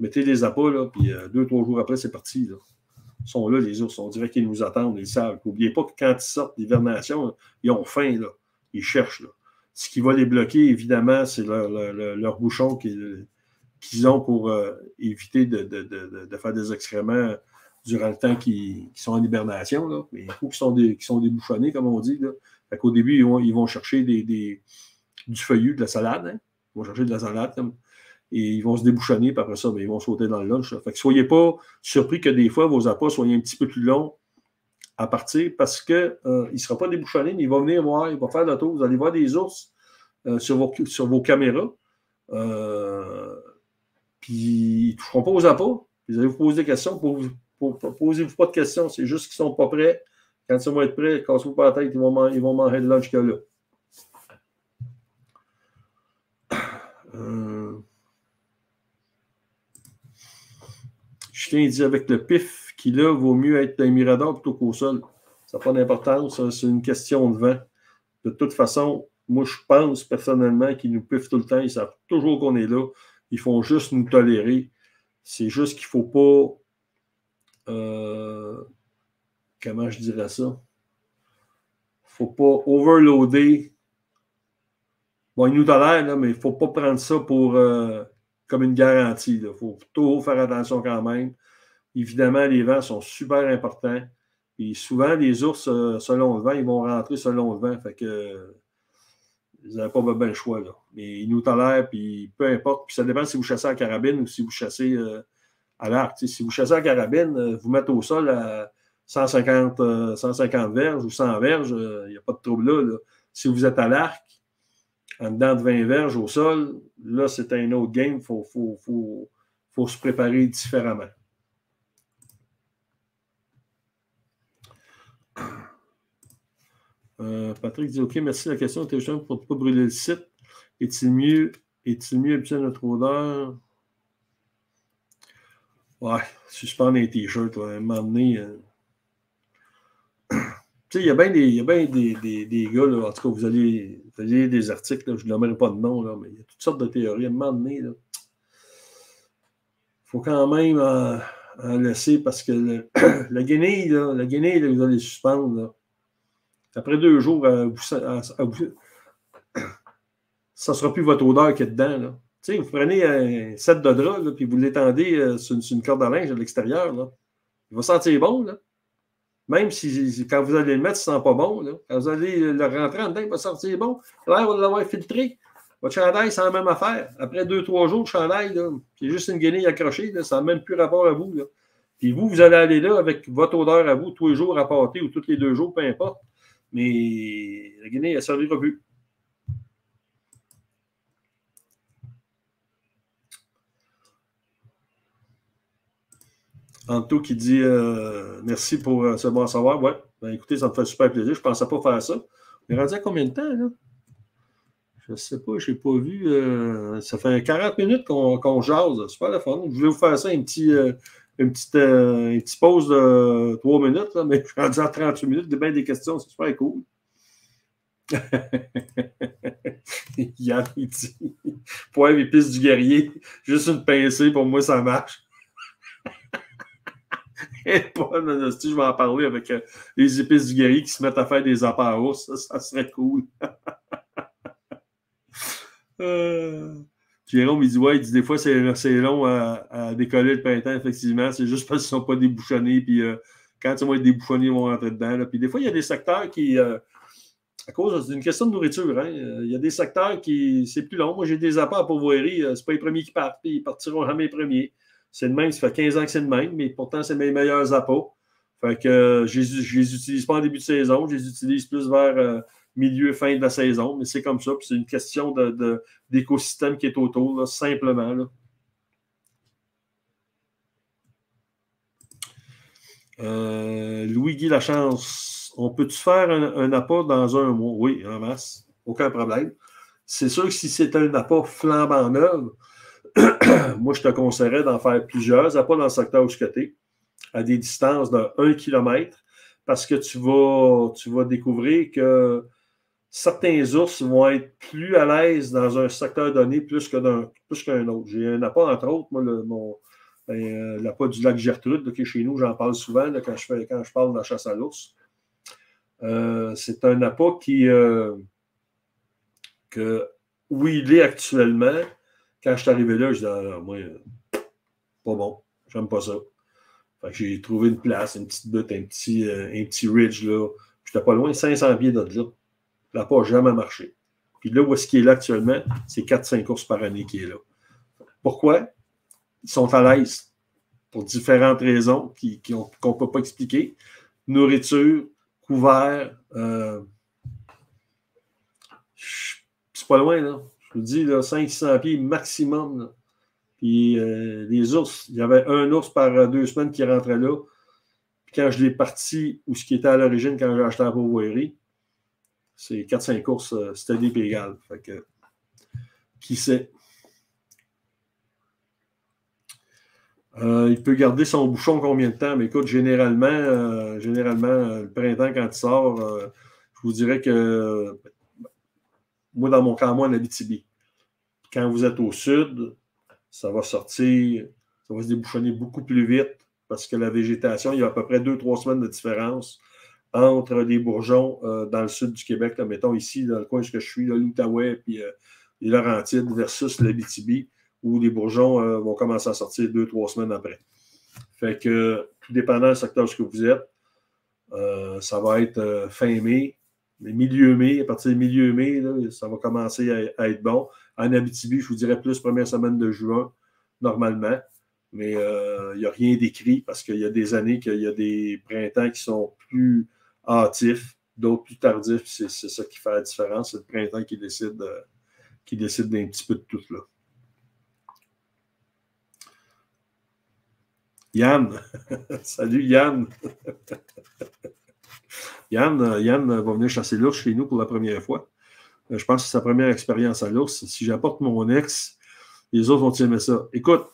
Mettez les appâts, là, puis euh, deux, trois jours après, c'est parti. Là. Ils sont là, les ours. On dirait qu'ils nous attendent, ils savent. N'oubliez pas que quand ils sortent d'hivernation, ils ont faim, là. Ils cherchent. Là. Ce qui va les bloquer, évidemment, c'est leur, leur, bouchon qu'ils ont pour euh, éviter de, de, de, de, faire des excréments durant le temps qu'ils sont en hibernation. Là. Mais il faut qu'ils sont, des, sont débouchonnés, comme on dit. Là. Qu'au début, ils vont, ils vont chercher des, des, du feuillu, de la salade. Hein. Ils vont chercher de la salade. Et ils vont se débouchonner, après ça, ben, ils vont sauter dans le lunch. Fait que soyez pas surpris que des fois, vos appâts soient un petit peu plus longs à partir parce qu'il euh, ne sera pas débouchonné, mais il va venir voir, il va faire le tour. Vous allez voir des ours euh, sur, vos, sur vos caméras. Euh, puis ils ne toucheront pas aux appâts. Vous allez vous poser des questions. Posez-vous pas de questions. C'est juste qu'ils ne sont pas prêts. Quand ils vont être prêts, cassez-vous pas la tête, ils vont, manger le lunch qu'il là. Euh... Je dit avec le pif qu'il a, vaut mieux être un mirador plutôt qu'au sol. Ça n'a pas d'importance, c'est une question de vent. De toute façon, moi, je pense personnellement qu'ils nous piffent tout le temps. Ils savent toujours qu'on est là. Ils font juste nous tolérer. C'est juste qu'il ne faut pas. Euh, comment je dirais ça? Faut pas overloader. Bon, ils nous tolèrent, mais il ne faut pas prendre ça pour. Euh, comme une garantie. Il faut toujours faire attention quand même. Évidemment, les vents sont super importants. Et souvent, les ours, euh, selon le vent, ils vont rentrer selon le vent. Fait que ils n'avaient pas bien le choix. Là. Mais ils nous tolèrent, puis peu importe. Puis ça dépend si vous chassez à carabine ou si vous chassez euh, à l'arc. si vous chassez à carabine, euh, vous mettez au sol à 150, 150 verges ou 100 verges, il n'y a pas de trouble là. Si vous êtes à l'arc, en dedans de 20 verges au sol, là, c'est un autre game. Il faut, faut, se préparer différemment. Euh, Patrick dit OK, merci. La question juste pour ne pas brûler le site. Est-il mieux, est-il mieux habitué notre odeur? Ouais, suspendre un t-shirt, à un moment donné. Euh, *clears throat* il y a bien des, des, des, gars, en tout cas, vous allez, vous allez des articles, je ne nommerai pas de nom, là, mais il y a toutes sortes de théories. À un moment donné, il faut quand même en, laisser parce que la *clears throat* Guinée, là, la vous allez suspendre. Après deux jours, ça ne sera plus votre odeur qui est dedans. Vous prenez un set de drap, puis vous l'étendez euh, sur, une corde à linge à l'extérieur. Il va sentir bon. Même si quand vous allez le mettre, ça ne sent pas bon. Quand vous allez le rentrer en dedans, il va sortir bon. L'air va l'avoir filtré. Votre chandail, c'est la même affaire. Après deux, trois jours, le chandail, c'est juste une guenille accrochée. Ça n'a même plus rapport à vous. Puis vous, vous allez aller là avec votre odeur à vous tous les jours à ou tous les deux jours, peu importe. Mais la guenille, elle servira plus. Anto qui dit euh, merci pour euh, ce bon savoir. Ouais, ben, écoutez, ça me fait super plaisir. Je ne pensais pas faire ça. Mais rendu à combien de temps, là? Je ne sais pas, je n'ai pas vu. Euh, ça fait 40 minutes qu'on jase. Super le fun. Je voulais vous faire ça, un petit, une, petite, une petite pause de 3 minutes, mais je suis rendu à 38 minutes. De bien des questions, c'est super cool. *laughs* Yann, il dit Poivre épice du guerrier, juste une pincée, pour moi, ça marche. *laughs* je vais en parler avec euh, les épices du guerrier qui se mettent à faire des apparos. Ça, ça serait cool. *laughs* euh... Jérôme, il dit Ouais, il dit des fois, c'est long à, décoller le printemps, effectivement. C'est juste parce qu'ils ne sont pas débouchonnés. Puis euh, quand ils vont être débouchonnés, ils vont rentrer dedans. Puis des fois, il y a des secteurs qui. Euh, à cause d'une question de nourriture, hein, il y a des secteurs qui. C'est plus long. Moi, j'ai des apports pour pourvoirie. Ce pas les premiers qui partent. Ils partiront jamais les premiers. C'est le même, ça fait 15 ans que c'est le même, mais pourtant, c'est mes meilleurs appâts. Fait que euh, je ne les utilise pas en début de saison, je les utilise plus vers euh, milieu, fin de la saison, mais c'est comme ça. c'est une question d'écosystème qui est autour, simplement. Euh, Louis-Guy Lachance, on peut-tu faire un, apport dans un mois? Oui, en masse. Aucun problème. C'est sûr que si c'est un apport flambant neuf, *clears throat* moi, je te conseillerais d'en faire plusieurs appâts dans le secteur où je à des distances de 1 km, parce que tu vas, tu vas découvrir que certains ours vont être plus à l'aise dans un secteur donné plus qu'un autre. J'ai un appât, entre autres, moi, le, mon, ben, euh, l'appât du lac Gertrude, qui est chez nous, j'en parle souvent quand, je fais, quand je parle de la chasse à l'ours. Euh, c'est un appât qui, euh, que, où il est actuellement, quand je suis arrivé là, je disais, ah, moi, pas bon, j'aime pas ça. j'ai trouvé une place, une petite butte, un petit, un petit ridge là. J'étais pas loin, 500 pieds là. N'a jamais marché. Puis là, où est-ce qu'il est là actuellement? C'est 4-5 courses par année qui est là. Pourquoi? ils sont à l'aise pour différentes raisons qu'on ne peut pas expliquer. Nourriture, couvert, euh, c'est pas loin, là. Je vous dis, 500 pieds maximum. Puis euh, les ours, il y avait un ours par deux semaines qui rentrait là. Puis quand je l'ai parti, ou ce qui était à l'origine quand j'ai acheté la Beauvoirie, c'est 4-5 courses, euh, c'était des égal. Fait qui sait? Euh, il peut garder son bouchon combien de temps? Mais écoute, généralement, euh, généralement le printemps, quand il sort, je vous dirais que moi, dans mon cas, moi, en Abitibi, quand vous êtes au sud, ça va sortir, ça va se débouchonner beaucoup plus vite parce que la végétation, il y a à peu près deux, trois semaines de différence entre les bourgeons dans le sud du Québec, mettons ici, dans le coin où je suis, l'Outaouais, puis les Laurentides versus l'Abitibi où les bourgeons euh, vont commencer à sortir deux, trois semaines après. Fait que, tout dépendant du secteur où vous êtes, euh, ça va être euh, fin mai, milieu mai, à partir du milieu mai, ça va commencer à, être bon. En Abitibi, je vous dirais plus première semaine de juin, normalement. Mais il n'y a rien d'écrit parce qu'il y a des années qu'il y a des printemps qui sont plus hâtifs, d'autres plus tardifs. C'est ça qui fait la différence. C'est le printemps qui décide, qui décide d'un petit peu de tout là. Yann. *laughs* Salut Yann. *laughs* Yann, euh, Yann va venir chasser l'ours chez nous pour la première fois. Euh, je pense que c'est sa première expérience à l'ours. Si j'apporte mon ex, les autres vont aimer ça? Écoute,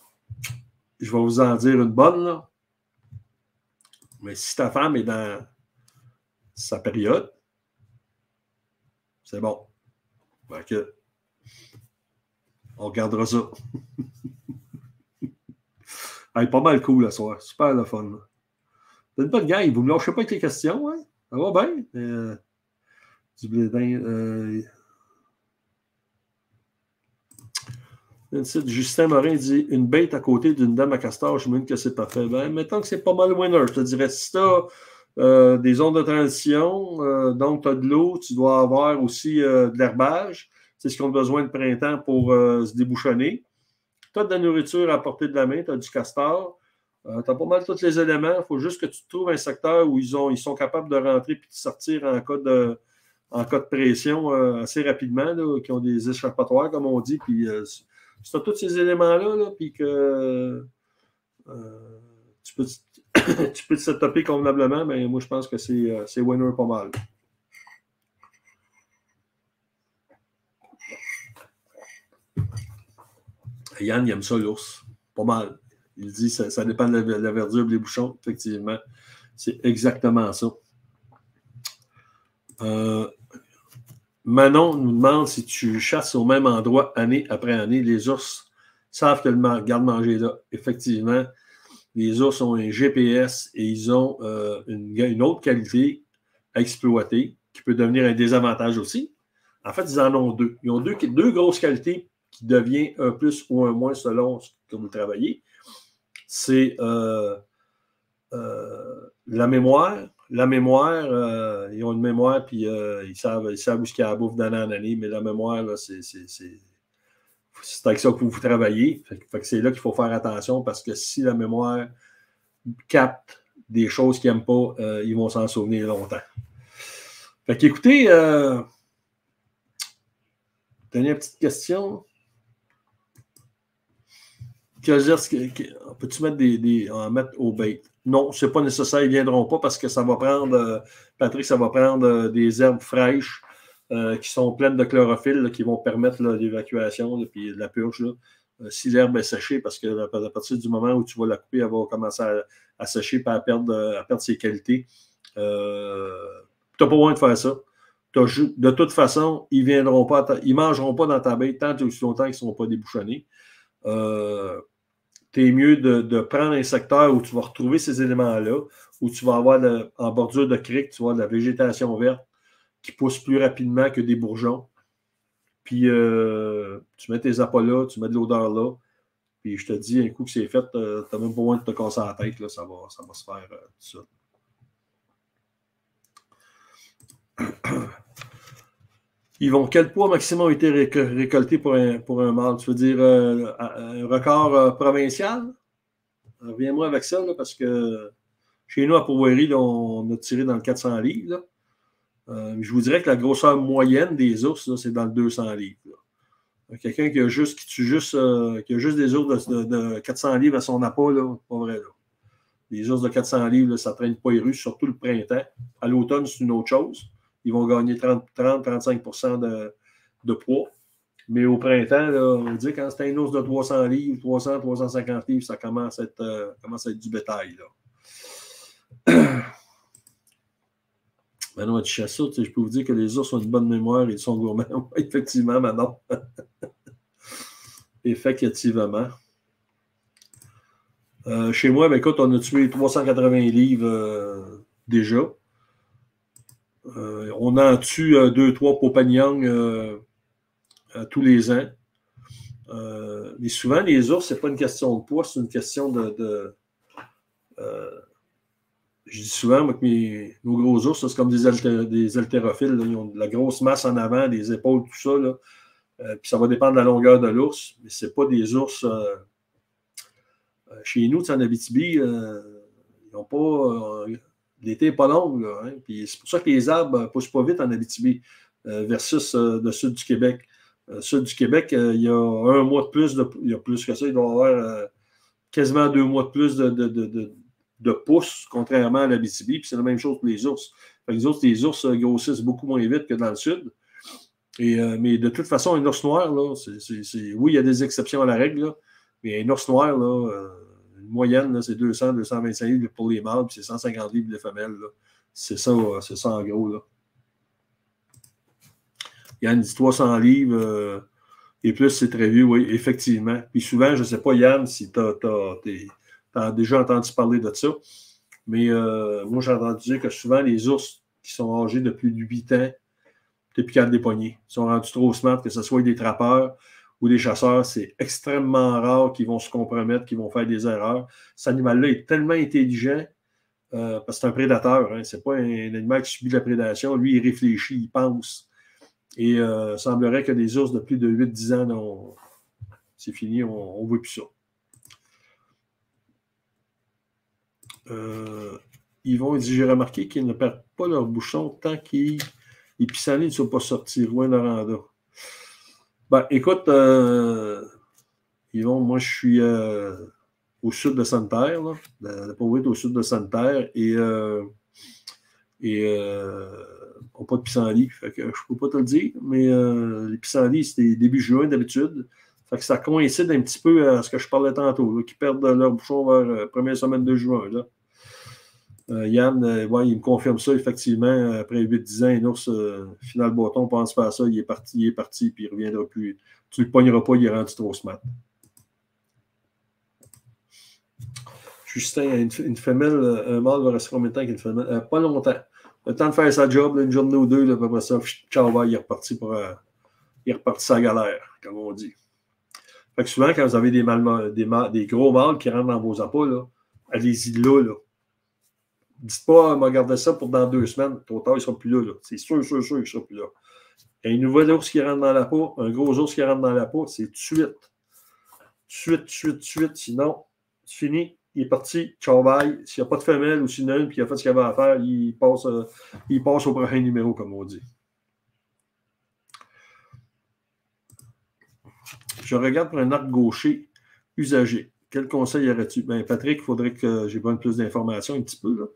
je vais vous en dire une bonne, là. Mais si ta femme est dans sa période, c'est bon. on regardera ça. *laughs* pas mal cool la soir. Super le fun. C'est une bonne gang. Vous ne me lâchez pas avec les questions. Hein? Ça va bien? Euh, du blédin. Euh... Justin Morin dit une bête à côté d'une dame à castor, je me dis que c'est parfait. Ben, mettons que c'est pas mal winner. Je te dirais, si tu as euh, des zones de transition, euh, donc tu as de l'eau, tu dois avoir aussi de l'herbage. C'est ce qu'on a besoin de printemps pour se débouchonner. Tu as de la nourriture à portée de la main, tu as du castor, euh, tu as pas mal tous les éléments. Il faut juste que tu trouves un secteur où ils, ont, ils sont capables de rentrer et de sortir en cas de, en cas de pression euh, assez rapidement, qui ont des échappatoires, comme on dit. Puis euh, si tu as tous ces éléments-là, puis que tu peux, *coughs* tu peux te setuper convenablement, mais moi je pense que c'est winner pas mal. Yann, il aime ça, l'ours. Pas mal. Il dit ça, ça dépend de la, verdure des bouchons. Effectivement, c'est exactement ça. Euh, Manon nous demande si tu chasses au même endroit année après année. Les ours savent que le garde-manger est là. Effectivement, les ours ont un GPS et ils ont euh, une, autre qualité à exploiter qui peut devenir un désavantage aussi. En fait, ils en ont deux. Ils ont deux, grosses qualités qui devient un plus ou un moins selon ce que vous travaillez, c'est euh, euh, la mémoire. La mémoire, ils ont une mémoire, puis ils, savent, ils savent où ce qu'il y a à bouffe d'année en année, mais la mémoire, c'est avec ça que vous travaillez. c'est là qu'il faut faire attention parce que si la mémoire capte des choses qu'ils n'aiment pas, ils vont s'en souvenir longtemps. Fait qu'écoutez, dernière petite question. Peux-tu mettre des, des, en mettre au bait? non, ce n'est pas nécessaire, ils ne viendront pas parce que ça va prendre, Patrick, ça va prendre des herbes fraîches qui sont pleines de chlorophylle, qui vont permettre l'évacuation et la purge. si l'herbe est séchée, parce que à partir du moment où tu vas la couper, elle va commencer à, sécher et à perdre, ses qualités. tu n'as pas besoin de faire ça. De toute façon, ils viendront pas, ils mangeront pas dans ta baie tant et aussi longtemps qu'ils ne sont pas débouchonnés. Euh, tu es mieux de, prendre un secteur où tu vas retrouver ces éléments-là, où tu vas avoir en bordure de crique, tu vas de la végétation verte qui pousse plus rapidement que des bourgeons. Puis euh, tu mets tes appâts là, tu mets de l'odeur là. Puis je te dis, un coup que c'est fait, euh, tu n'as même pas besoin de te casser la tête, là, ça, va, ça va se faire tout ça. *clears throat* Vont, quel poids maximum a été récolté pour un, pour un mâle? Tu veux dire euh, un record euh, provincial? Reviens-moi avec ça, parce que chez nous, à Pourvoirie, on a tiré dans le 400 livres. Euh, je vous dirais que la grosseur moyenne des ours, c'est dans le 200 livres. Quelqu'un qui a juste, qui tue juste, qui a juste des ours de, 400 livres à son appât, là, pas vrai. Là. Les ours de 400 livres, ça traîne pas les rues, surtout le printemps. À l'automne, c'est une autre chose ils vont gagner 30-35% de, poids. Mais au printemps, on dit quand c'est un ours de 300 livres, 300, 350 livres, ça commence à être, euh, commence à être du bétail. Là. *clears throat* Manon tu je peux vous dire que les ours ont une bonne mémoire et ils sont gourmands. *laughs* Effectivement, Manon. *laughs* Effectivement. Euh, chez moi, ben, écoute, on a tué 380 livres euh, déjà. Euh, on en tue euh, deux, trois Popanyang euh, tous les ans. mais souvent, les ours, ce n'est pas une question de poids, c'est une question de. Je dis souvent que nos gros ours, c'est comme des, haltérophiles. Ils ont de la grosse masse en avant, des épaules, tout ça. puis ça va dépendre de la longueur de l'ours, mais ce pas des ours. chez nous, en Abitibi, ils n'ont pas. L'été n'est pas long, hein. c'est pour ça que les arbres ne poussent pas vite en Abitibi euh, versus euh, le sud du Québec. Le euh, sud du Québec, il y a un mois de plus, de, il y a plus que ça, il doit y avoir quasiment deux mois de plus de, pousses, contrairement à l'Abitibi. Puis c'est la même chose pour les ours. les ours, les ours grossissent beaucoup moins vite que dans le sud. Et, mais de toute façon, un ours noir, là, oui, il y a des exceptions à la règle, mais un ours noir, là, moyenne, c'est 200, 225 livres pour les mâles, puis c'est 150 livres les femelles. C'est ça, c'est ça en gros. Là. Yann dit 300 livres euh, et plus, c'est très vieux, oui, effectivement. Puis souvent, je ne sais pas, Yann, si tu as, déjà entendu parler de ça, mais euh, moi, j'ai entendu dire que souvent, les ours qui sont âgés de plus de 8 ans, depuis des poignets, sont rendus trop smart, que ce soit des trappeurs, ou des chasseurs, c'est extrêmement rare qu'ils vont se compromettre, qu'ils vont faire des erreurs. Cet animal-là est tellement intelligent euh, parce que c'est un prédateur. Hein, ce n'est pas un, animal qui subit la prédation. Lui, il réfléchit, il pense. Et euh, il semblerait que des ours de plus de 8-10 ans, c'est fini, on ne voit plus ça. Euh, vont dire j'ai remarqué qu'ils ne perdent pas leur bouchon tant qu'ils les pissenlits ne sont pas sortis loin de Randa. Ben, écoute, euh, Yvon, moi, je suis euh, au sud de Sainte-Terre, la, pauvreté au sud de Sainte-Terre, et, euh, et on n'a pas de pissenlit. Fait que je ne peux pas te le dire, mais les pissenlits, c'était début juin d'habitude. Fait que ça coïncide un petit peu à ce que je parlais tantôt, qui perdent leur bouchon vers la première semaine de juin. Là. Euh, Yann, euh, il me confirme ça, effectivement, après 8-10 ans, un ours, euh, final bâton, pense pas à ça, il est parti, il est parti, puis il ne reviendra plus. Tu ne le pogneras pas, il est rendu trop smart. Justin, une, femelle, un mâle va rester combien de temps qu'une femelle? pas longtemps. Le temps de faire sa job, une journée ou deux, après ça, ciao, il est reparti pour. il sa galère, comme on dit. Fait que souvent, quand vous avez des, des, des gros mâles qui rentrent dans vos appâts, allez-y là, là Dites pas, m'a gardé ça pour dans deux semaines. Trop tard, ils ne seront plus là. C'est sûr, sûr, sûr qu'ils ne seront plus là. Et une nouvelle ours qui rentre dans la peau, un gros ours qui rentre dans la peau, c'est de suite. Suite, suite, suite. Sinon, c'est fini. Il est parti. Ciao, bye. S'il n'y a pas de femelle ou sinon une, puis il a fait ce qu'il avait à faire, il passe, euh, il passe au prochain numéro, comme on dit. Je regarde pour un arc gaucher usagé. Quel conseil aurais-tu? Ben, Patrick, il faudrait que j'ai besoin de plus d'informations un petit peu.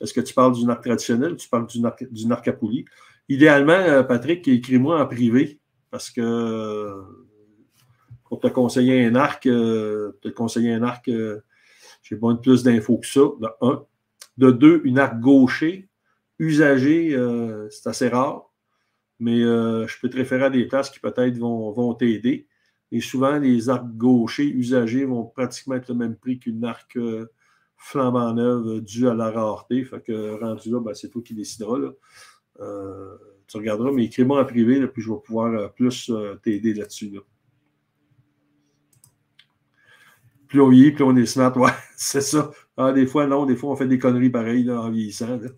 Est-ce que tu parles du arc traditionnel ou tu parles du arc, du à poulie? Idéalement, euh, Patrick, écris-moi en privé parce que pour te conseiller un arc, euh, te conseiller un arc, euh, j'ai besoin de plus d'infos que ça, de un. De deux, une arc gaucher, usagé, c'est assez rare, mais je peux te référer à des places qui peut-être vont, vont t'aider. Et souvent, les arcs gauchers usagés vont pratiquement être le même prix qu'une arc euh, flambant neuve euh, due à la rareté. Fait que rendu là, ben, c'est toi qui décideras. Euh, tu regarderas, mais écris-moi en privé, puis je vais pouvoir plus t'aider là-dessus. Plus on vieillit, plus on est smart. Ouais, *laughs* c'est ça. Ah, des fois, non, des fois, on fait des conneries pareilles en vieillissant. *laughs*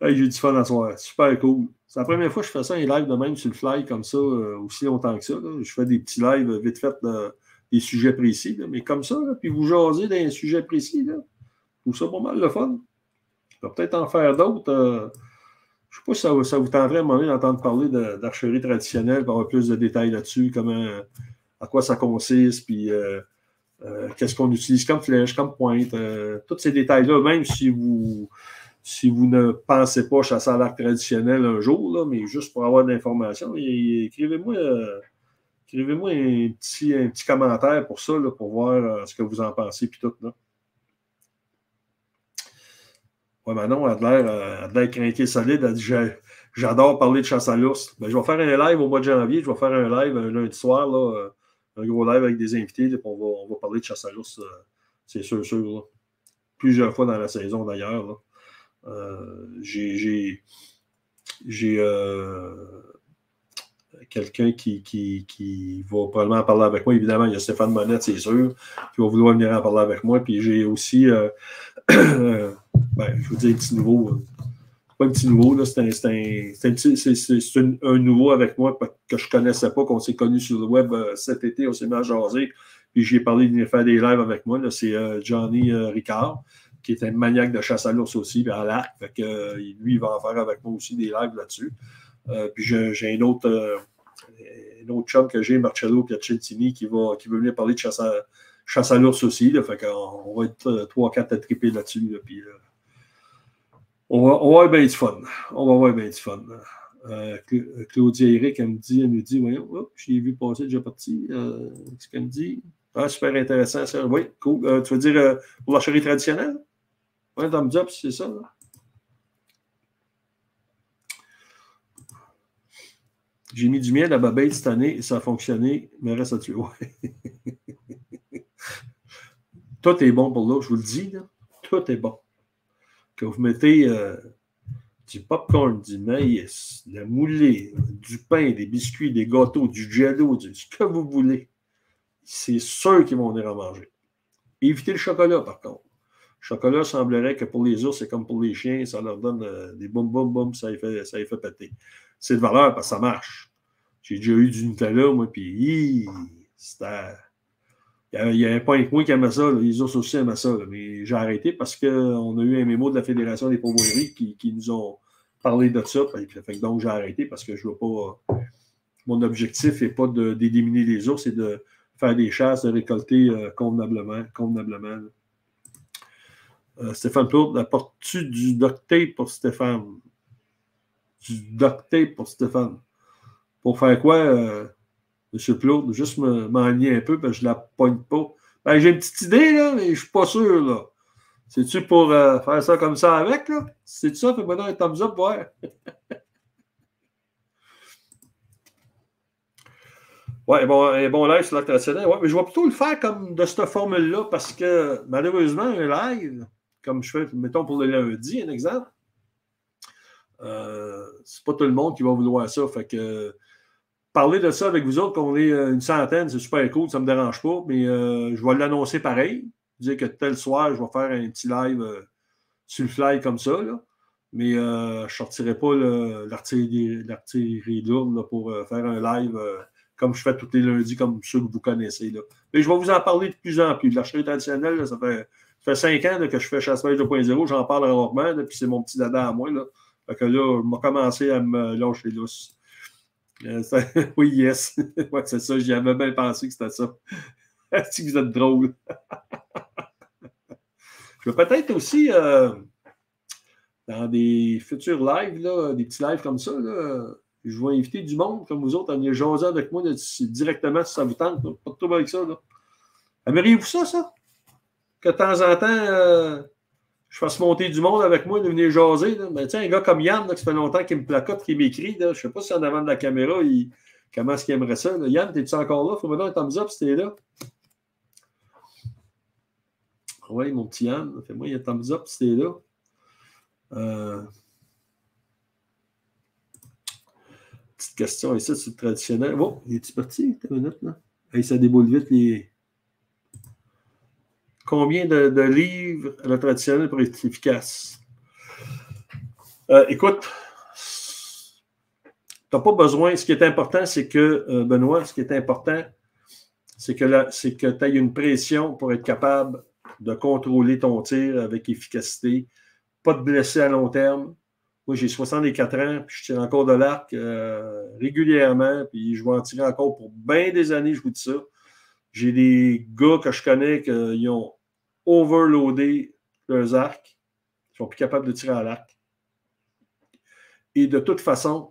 J'ai du fun à soir. Super cool. C'est la première fois que je fais ça, un live de même sur le fly comme ça, euh, aussi longtemps que ça. Je fais des petits lives vite fait des sujets précis, mais comme ça, puis vous jasez d'un sujet précis. Je trouve ça pas mal le fun. Je vais peut-être en faire d'autres. Euh, je ne sais pas si ça, vous tenterait à un moment d'entendre parler d'archerie traditionnelle, pour avoir plus de détails là-dessus, comment, à quoi ça consiste, puis euh, qu'est-ce qu'on utilise comme flèche, comme pointe. tous ces détails-là, même si vous si vous ne pensez pas chasser à l'arc traditionnel un jour, là, mais juste pour avoir de l'information, écrivez-moi euh, écrivez-moi un petit, un petit commentaire pour ça, là, pour voir euh, ce que vous en pensez, puis tout. Là. Ouais, Manon a l'air euh, craqué solide. Elle dit J'adore parler de chasse à l'ours. Ben, je vais faire un live au mois de janvier. Je vais faire un live un lundi soir, là, un gros live avec des invités. Là, on, va, on, va, parler de chasse à l'ours, c'est sûr, sûr. Plusieurs fois dans la saison d'ailleurs. Euh, j'ai euh, quelqu'un qui, qui, va probablement parler avec moi. Évidemment, il y a Stéphane Monette, c'est sûr, qui va vouloir venir en parler avec moi. Puis j'ai aussi, euh, *clears throat* ben, je vous dis un petit nouveau. Pas un petit nouveau, c'est un, un, nouveau avec moi que je ne connaissais pas, qu'on s'est connu sur le web cet été, on s'est mis à jaser. Puis j'ai parlé de faire des lives avec moi. C'est Johnny Ricard qui est un maniaque de chasse à l'ours aussi, à l'arc. Euh, lui, il va en faire avec moi aussi des lives là-dessus. Euh, puis j'ai un autre, euh, autre chum que j'ai, Marcello Piacentini, qui, va, qui veut venir parler de chasse à, chasse à l'ours aussi. Là, fait qu'on on va être trois, quatre à triper là-dessus. Là, puis, on, va, on va avoir bien du fun. On va avoir bien du fun. Claudia Eric, elle me dit, elle me dit, voyons, oh, j'ai vu passer déjà parti. ce qu'elle me dit? Ah, super intéressant ça. Oui, cool. tu veux dire pour la chérie traditionnelle? Thumbs up, c'est ça. J'ai mis du miel à Babette cette année et ça a fonctionné, mais reste à tuer. *laughs* Tout est bon pour là, je vous le dis. Tout est bon. Que vous mettez euh, du popcorn, du maïs, de la moulée, du pain, des biscuits, des gâteaux, du jello, du, ce que vous voulez. C'est sûr qu'ils vont venir en manger. Évitez le chocolat, par contre chocolat semblerait que pour les ours, c'est comme pour les chiens, ça leur donne euh, des boum, boum, boum, ça les fait, ça fait péter. C'est de valeur parce que ça marche. J'ai déjà eu du Nutella, moi, puis c'était. Il n'y avait pas un point qui aimait ça, les ours aussi aimaient ça, mais j'ai arrêté parce qu'on a eu un mémo de la Fédération des pauvreries qui, qui nous ont parlé de ça. donc j'ai arrêté parce que je ne veux pas. Mon objectif n'est pas d'éliminer les ours, c'est de faire des chasses, de récolter euh, convenablement. convenablement euh, Stéphane Plourde, apportes-tu du duct tape pour Stéphane? Du duct tape pour Stéphane. Pour faire quoi, euh, M. Plourde? Juste m'enligner un peu, parce que je ne la pointe pas. Ben, j'ai une petite idée, là, mais je ne suis pas sûr, là. C'est-tu pour euh, faire ça comme ça avec, là? C'est ça? Fais-moi un thumbs up, ouais. *laughs* Oui, bon, bon live sur l'acte. Ouais, mais je vais plutôt le faire comme de cette formule-là parce que malheureusement, un live, comme je fais, mettons pour le lundi, un exemple, euh, c'est pas tout le monde qui va vouloir ça. Fait que parler de ça avec vous autres, qu'on est euh, une centaine, c'est super cool, ça me dérange pas, mais euh, je vais l'annoncer pareil. Dire que tel soir, je vais faire un petit live euh, sur le fly comme ça. Mais je ne sortirai pas l'artillerie lourde pour faire un live comme je fais tous les lundis, comme ceux que vous connaissez. Là. Mais je vais vous en parler de plus en plus. L'archerie traditionnelle, ça fait ça fait cinq ans que je fais chasse-pêche 2.0, j'en parle rarement, puis c'est mon petit dada à moi. Là. Fait que là, je m'a commencé à me lâcher lousse. Euh, *laughs* oui, yes. *laughs* c'est ça. J'y avais bien pensé que c'était ça. *laughs* si vous êtes drôle? Je vais peut-être aussi, euh, dans des futurs lives, là, des petits lives comme ça, là, je vais inviter du monde comme vous autres à venir jaser avec moi directement si ça vous tente. Pas de trouble avec ça. Aimeriez-vous ça, ça? Que de temps en temps, euh, je fasse monter du monde avec moi, de venir jaser. Là. Ben, tiens, un gars comme Yann, là, ça fait longtemps qu'il me placote, qu'il m'écrit. Je ne sais pas si en avant de la caméra, il... comment est-ce qu'il aimerait ça. Yann, es-tu encore là? Faut me donner un thumbs up si t'es là. Oui, mon petit Yann, fais-moi un thumbs up si t'es là. Euh... Petite question ici, c'est traditionnel. Oh, il est-tu parti? Minute, là? Hey, ça déboule vite les. Combien de, livres le traditionnel pour être efficace? Euh, écoute, tu n'as pas besoin. Ce qui est important, c'est que, euh, Benoît, ce qui est important, c'est que, tu aies une pression pour être capable de contrôler ton tir avec efficacité, pas de blesser à long terme, moi, j'ai 64 ans, puis je tire encore de l'arc euh, régulièrement, puis je vais en tirer encore pour bien des années, je vous dis ça. J'ai des gars que je connais qui ont overloadé leurs arcs, ils sont plus capables de tirer à l'arc. Et de toute façon,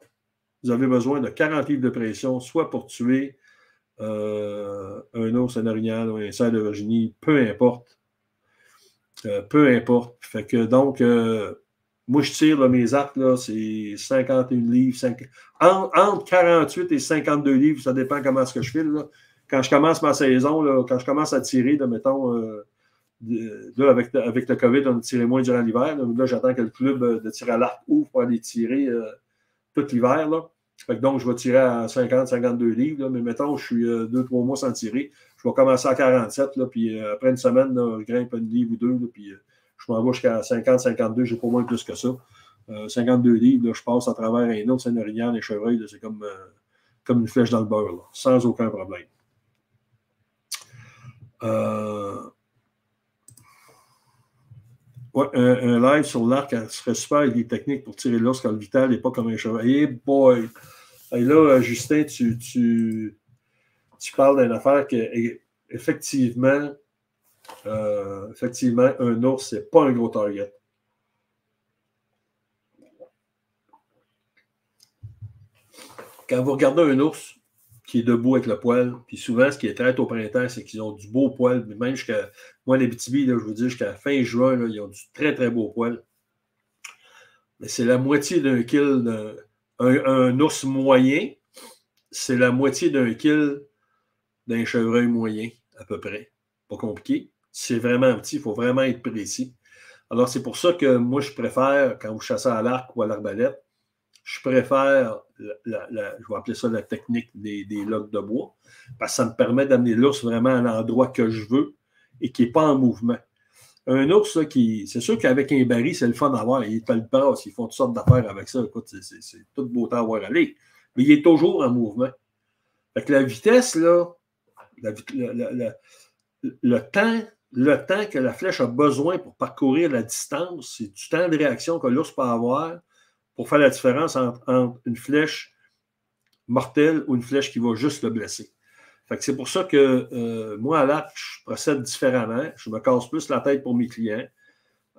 vous avez besoin de 40 livres de pression, soit pour tuer euh, un ours, un orignal ou un cerf de Virginie, peu importe. Euh, peu importe. Fait que donc, moi, je tire mes arcs, c'est 51 livres. entre 48 et 52 livres, ça dépend comment ce que je file. Quand je commence ma saison, là, quand je commence à tirer, de, mettons, euh, là, avec, avec le COVID, on a tiré moins durant l'hiver. Là, j'attends que le club euh, de tir à l'arc ouvre pour aller tirer euh, tout l'hiver. donc, je vais tirer à 50, 52 livres. mais mettons, je suis deux, trois mois sans tirer. Je vais commencer à 47, là, puis après une semaine, je grimpe une livre ou deux, puis je m'en vais jusqu'à 50, 52, j'ai pas moins plus que ça. 52 euh, livres, je passe à travers un autre Saint-Orignan, les chevreuils, c'est comme, euh, comme une flèche dans le beurre, sans aucun problème. Euh, un, live sur l'arc serait super avec des techniques pour tirer l'os quand le vital n'est pas comme un chevreuil. Hey boy! Et là, Justin, tu, tu, parles d'une affaire que, effectivement, euh, effectivement, un ours, ce n'est pas un gros target. Quand vous regardez un ours debout avec le poil, puis souvent, ce qui est très au printemps, c'est qu'ils ont du beau poil. Même jusqu'à. Moi, les petits je vous dis, jusqu'à fin juin, ils ont du très, très beau poil. Mais c'est la moitié d'un kill. Un, ours moyen, c'est la moitié d'un kill d'un chevreuil moyen, à peu près. Pas compliqué c'est vraiment petit, il faut vraiment être précis. Alors, c'est pour ça que moi, je préfère, quand vous chassez à l'arc ou à l'arbalète, je préfère, je vais appeler ça la technique des, des logs de bois, parce que ça me permet d'amener l'ours vraiment à l'endroit que je veux et qui n'est pas en mouvement. Un ours, qui, c'est sûr qu'avec un baril, c'est le fun à voir. Il est le bras, ils font toutes sortes d'affaires avec ça. Écoute, c'est, c'est tout beau temps à voir aller. Mais il est toujours en mouvement. Fait que la vitesse, là, le temps le temps que la flèche a besoin pour parcourir la distance, c'est du temps de réaction que l'ours peut avoir pour faire la différence entre, une flèche mortelle ou une flèche qui va juste le blesser. c'est pour ça que euh, moi, à l'arc, je procède différemment. Je me casse plus la tête pour mes clients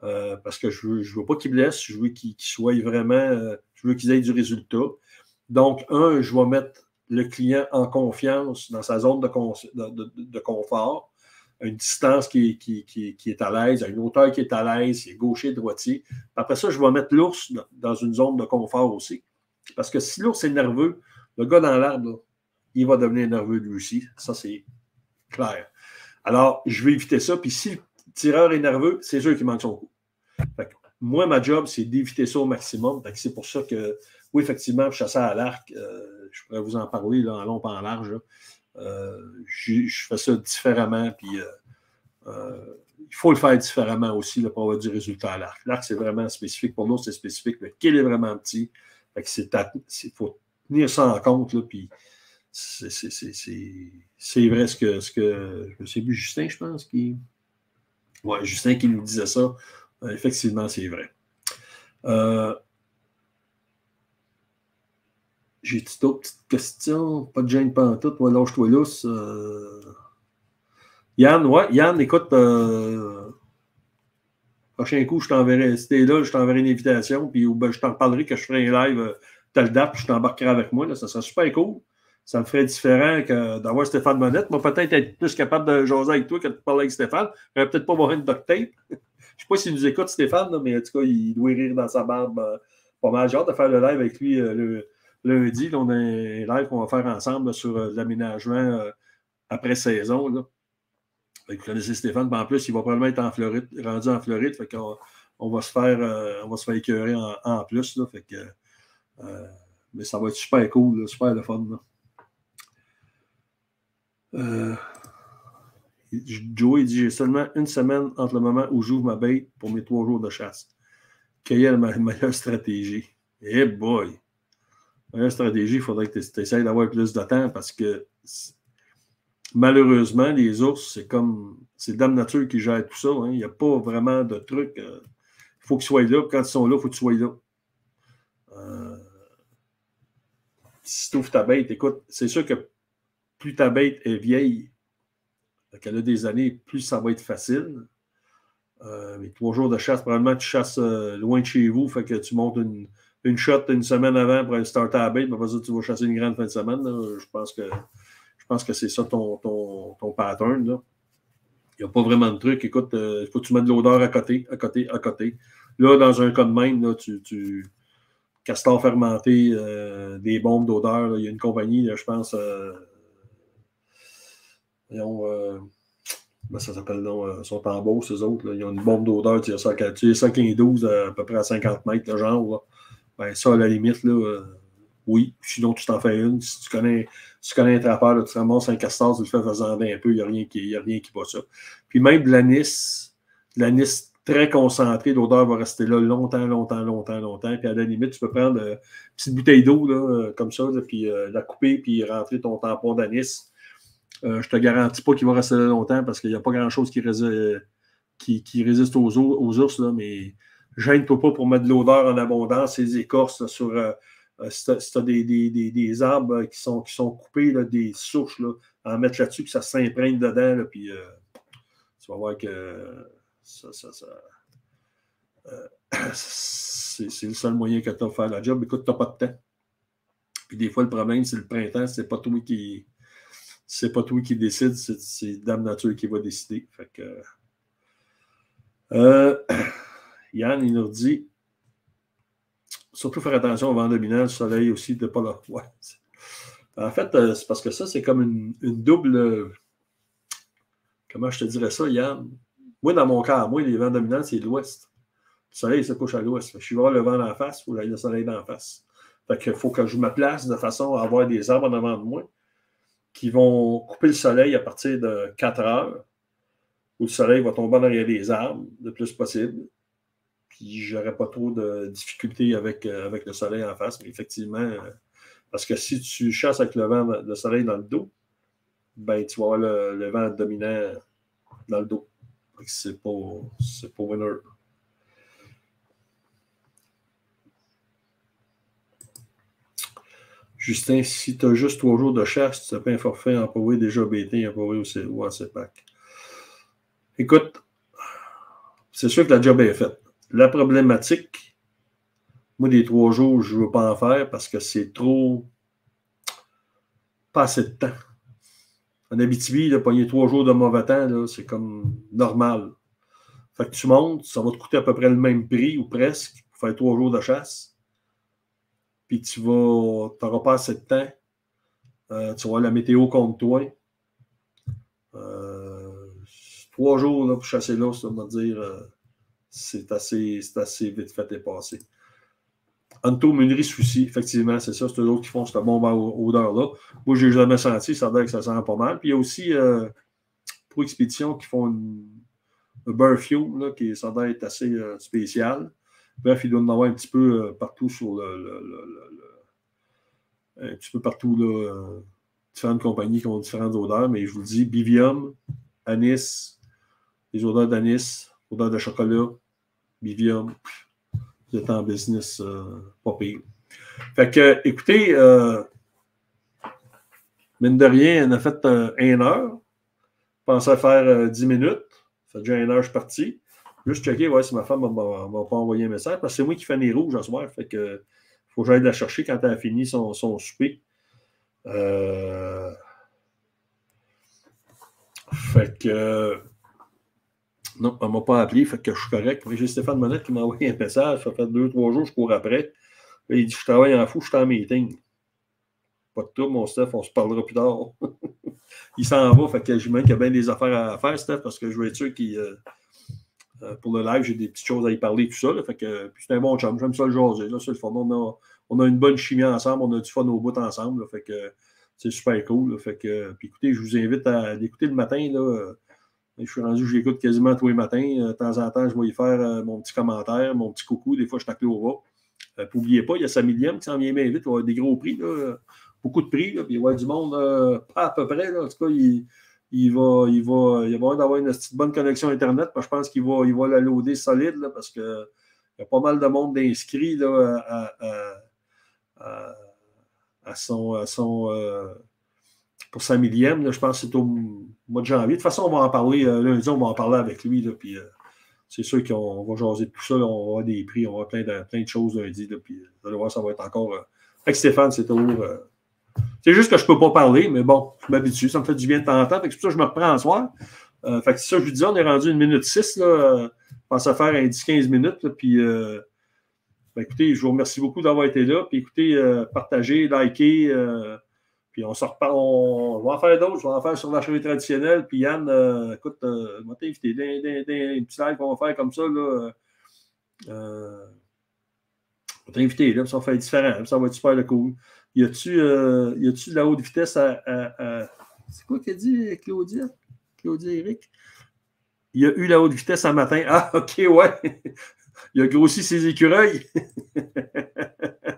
euh, parce que je ne veux, pas qu'ils blessent, je veux qu'ils soient vraiment, euh, je veux qu'ils aient du résultat. Donc, un, je vais mettre le client en confiance dans sa zone de confort une distance qui, qui, est à l'aise, à une hauteur qui est à l'aise, qui est gaucher, droitier. Après ça, je vais mettre l'ours dans une zone de confort aussi. Parce que si l'ours est nerveux, le gars dans l'arbre, il va devenir nerveux lui aussi. Ça, c'est clair. Alors, je vais éviter ça. Puis si le tireur est nerveux, c'est sûr qu'il manque son coup. moi, ma job, c'est d'éviter ça au maximum. C'est pour ça que, oui, effectivement, chasser à l'arc, euh, je pourrais vous en parler là, en long pas en large. Je, fais ça différemment, puis euh, euh, il faut le faire différemment aussi pour avoir du résultat à l'arc. L'arc, c'est vraiment spécifique. Pour nous, c'est spécifique. Le kill est vraiment petit. Il faut tenir ça en compte. Puis c'est vrai ce que, ce que. Je plus, Justin, je pense. Qui... Ouais, Justin qui nous disait ça. effectivement, c'est vrai. J'ai-tu d'autres petites questions? Pas de gêne tout. Moi, lâche-toi lousse. Euh... Yann, ouais, Yann, écoute, euh... prochain coup, je t'enverrai, si t'es là, je t'enverrai une invitation, puis ben, je t'en parlerai que je ferai un live, euh, telle date, puis je t'embarquerai avec moi. Là, ça serait super cool. Ça me ferait différent que d'avoir Stéphane Monette. Moi, peut-être être plus capable de jaser avec toi que de parler avec Stéphane. Je vais peut-être pas avoir une duct tape. *laughs* je ne sais pas s'il nous écoute, Stéphane, mais en tout cas, il doit rire dans sa barbe euh, pas mal. J'ai hâte de faire le live avec lui euh, le lundi. On a un live qu'on va faire ensemble sur euh, l'aménagement après saison. Vous connaissez Stéphane, en plus, il va probablement être en Floride, rendu en Floride. Fait on va se faire on va se faire écœurer en, plus. Mais ça va être super cool, super le fun. Euh, Joey dit J'ai seulement une semaine entre le moment où j'ouvre ma bête pour mes trois jours de chasse. Quelle est ma meilleure stratégie? Eh boy Meilleure stratégie, il faudrait que tu essaies d'avoir plus de temps parce que malheureusement, les ours, c'est comme. C'est Dame Nature qui gère tout ça. Hein. Il n'y a pas vraiment de truc. Euh, il faut qu'ils soient là. Quand ils sont là, il faut que tu sois là. Euh, si tu ouvres ta bête, écoute, c'est sûr que plus ta bête est vieille, qu'elle a des années, plus ça va être facile. Euh, mais trois jours de chasse, probablement tu chasses euh, loin de chez vous, fait que tu montes une, une shot une semaine avant pour starter à bête, mais après ça, tu vas chasser une grande fin de semaine. Je pense que que c'est ça ton, ton, ton pattern. Il n'y a pas vraiment de truc. Écoute, euh, il faut que tu mettes de l'odeur à côté, à côté, à côté. Là, dans un cas de même, là, tu, tu castor fermenté, des bombes d'odeur. Il y a une compagnie, je pense, euh, ben, ça s'appelle non, euh, sont en beau, ces autres. Là. Ils ont une bombe d'odeur, tu as ça, tu ça 12 à, peu près à 50 mètres, le genre. Ben, ça, à la limite, là, euh, oui. Sinon, tu t'en fais une. Si tu connais, si tu connais un trappeur, tu ramasses un castor, tu le fais faisant un peu, il n'y a rien qui a rien qui bat ça. Puis même de l'anis, de l'anis très concentré, l'odeur va rester là longtemps, longtemps, longtemps, longtemps. Puis à la limite, tu peux prendre une petite bouteille d'eau là, comme ça, puis la couper, puis rentrer ton tampon d'anis euh, je te garantis pas qu'il va rester là longtemps parce qu'il n'y a pas grand-chose qui, qui, résiste aux, aux ours, là, mais gêne-toi pas pour mettre de l'odeur en abondance, les écorces sur. Euh, euh, si tu as des, des, arbres qui sont, qui sont coupés, des souches, là, en mettre là-dessus, que ça s'imprègne dedans, puis tu vas voir que ça, ça, ça *coughs* c'est le seul moyen que tu as de faire la job. Écoute, tu n'as pas de temps. Puis des fois, le problème, c'est le printemps, c'est pas toi qui, c'est pas toi qui décide, c'est Dame Nature qui va décider. Fait que, euh, Yann, il nous dit surtout faire attention au vent dominant, le soleil aussi, de pas là. Ouais. En fait, euh, c'est parce que ça, c'est comme une, double. Comment je te dirais ça, Yann? Moi, dans mon cas, moi, les vents dominants, c'est l'ouest. Le soleil se couche à l'ouest. Je suis voir le vent en face ou le soleil d'en face. Fait qu'il faut que je me place de façon à avoir des arbres en avant de moi qui vont couper le soleil à partir de 4 heures, où le soleil va tomber dans des arbres le plus possible. Puis j'aurais pas trop de difficultés avec, euh, avec le soleil en face, mais effectivement, euh, parce que si tu chasses avec le vent, le soleil dans le dos, ben tu vas avoir le, vent dominant dans le dos. C'est pas, pas winner. Justin, si tu as juste trois jours de chasse, tu pas un forfait employé déjà BT, employé ou à CEPAC. Écoute, c'est sûr que la job est faite. La problématique, moi, des trois jours, je ne veux pas en faire parce que c'est trop. pas assez de temps. En Abitibi, de pogner trois jours de mauvais temps, c'est comme normal. Fait que tu montes, ça va te coûter à peu près le même prix ou presque pour faire trois jours de chasse puis tu vas, n'auras pas assez de temps. Euh, tu vas la météo contre toi. Euh, trois jours là, pour chasser l'os, ça va dire, euh, c'est assez, assez vite fait et passé. Anto Munerie Souci, effectivement, c'est ça, c'est eux autres qui font cette bombe odeur-là. Moi, je n'ai jamais senti, ça dire que ça sent pas mal. Puis il y a aussi Pro Expédition qui font un Burr Fuel, qui ça doit être assez spécial. Bref, il doit en avoir un petit peu euh, partout sur le, un petit peu partout, là, euh, différentes compagnies qui ont différentes odeurs, mais je vous le dis, Bivium, anis, les odeurs d'anis, odeurs de chocolat, Bivium, vous êtes en business, euh, pas pire. Fait que, écoutez, euh, mine de rien, on a fait euh, une heure. Pensais faire 10 minutes. Ça fait déjà une heure, je suis parti. Juste checker, ouais, si ma femme ne m'a pas envoyé un message. Parce que c'est moi qui fais les rouges ce soir. Fait que faut que j'aille la chercher quand elle a fini son, son souper. Euh... Fait que. Non, elle ne m'a pas appelé, fait que je suis correct. J'ai Stéphane Monette qui m'a envoyé un message. Ça fait deux, trois jours, je cours après. il dit Je travaille en fou, je suis en meeting. Pas de tout, mon Steph, on se parlera plus tard. *laughs* il s'en va, fait que j'imagine qu'il y a bien des affaires à faire, Steph, parce que je veux être sûr qu'il. Euh, euh, pour le live, j'ai des petites choses à y parler, tout ça. fait que, c'est un bon chum, j'aime ça le jaser. Le. On a, on a, une bonne chimie ensemble, on a du fun au bout ensemble. fait que c'est super cool. fait que, puis écoutez, je vous invite à l'écouter le matin. Là, je suis rendu, je l'écoute quasiment tous les matins. Euh, de temps en temps, je vais y faire mon petit commentaire, mon petit coucou. Des fois, je t'acclais au ras. N'oubliez pas, il y a sa millième qui s'en vient bien vite. Il va y avoir des gros prix, là, beaucoup de prix. Là, puis il va y avoir du monde, pas à peu près. Là, en tout cas, il, il va, il va, il va avoir une bonne connexion Internet. je pense qu'il va, il va la loader solide parce qu'il y a pas mal de monde d'inscrits à, à, son, son euh, pour sa millième. je pense que c'est au mois de janvier. De toute façon, on va en parler euh, lundi, on va en parler avec lui. Là, puis, euh, c'est sûr qu'on va jaser de tout ça. on va avoir des prix, on avoir plein de, plein de choses lundi. Là, puis, vous allez voir, ça va être encore. avec Stéphane, c'est toujours c'est juste que je ne peux pas parler, mais bon, je m'habitue. Ça me fait du bien de temps en temps. C'est pour ça que je me reprends en soir. Euh, fait que c'est ça, je vous dis, on est rendu une minute 6. Là, euh, je pense à faire un 10-15 minutes. puis, euh, ben, écoutez, je vous remercie beaucoup d'avoir été là. Puis, écoutez, partagez, likez. Puis, on se. On, va en faire d'autres. Je vais en faire sur la cheville traditionnelle. Puis, Yann, écoute, je vais t'inviter. Des, petits lives qu'on va faire comme ça. Là, je vais t'inviter. Là, ça va faire différent. Ça va être super cool. Y a-tu euh, de la haute vitesse à. C'est quoi qu'a dit Claudia? Claudia Eric? Il y a eu la haute vitesse un matin. Ah, *laughs* OK, ouais. *laughs* Il a grossi ses écureuils. *laughs*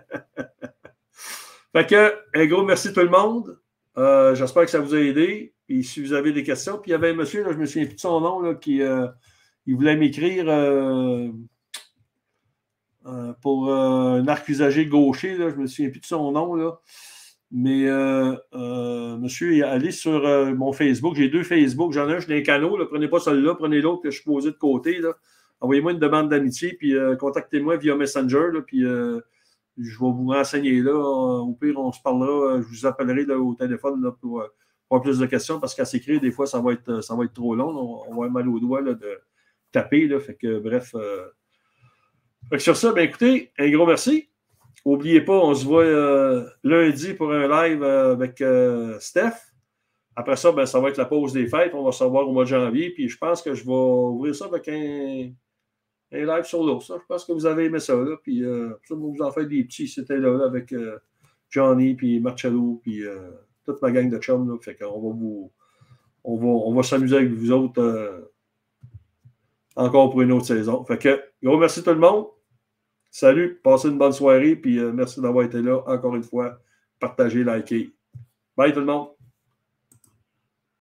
fait que, un gros merci tout le monde. Euh, j'espère que ça vous a aidé. Et si vous avez des questions, puis il y avait un monsieur, là, je me souviens plus de son nom, là, qui euh, il voulait m'écrire. Euh, pour un arc usagé gaucher, je ne me souviens plus de son nom, là. mais monsieur allé sur mon Facebook. J'ai deux Facebook. J'en ai un, j'ai un canot. Prenez pas celui-là, prenez l'autre que je suis posé de côté. Envoyez-moi une demande d'amitié, puis contactez-moi via Messenger, puis je vais vous renseigner là. Au pire, on se parlera. Je vous appellerai au téléphone pour avoir plus de questions parce qu'à s'écrire, des fois, ça va être, ça va être trop long. On, va avoir mal au doigt de taper. Là, fait que, bref, sur ça, ben écoutez, un gros merci. N'oubliez pas, on se voit euh, lundi pour un live euh, avec euh, Steph. Après ça, ben, ça va être la pause des fêtes. On va se revoir au mois de janvier. Puis je pense que je vais ouvrir ça avec un, live sur l'ours. Je pense que vous avez aimé ça. Là. Puis ça, vous en faites des petits. C'était là, avec Johnny, puis Marcello, puis toute ma gang de chums. Fait qu'on va vous. On va, on va s'amuser avec vous autres encore pour une autre saison. Fait que, gros merci tout le monde. Salut, passez une bonne soirée, puis euh, merci d'avoir été là encore une fois. Partagez, likez. Bye tout le monde.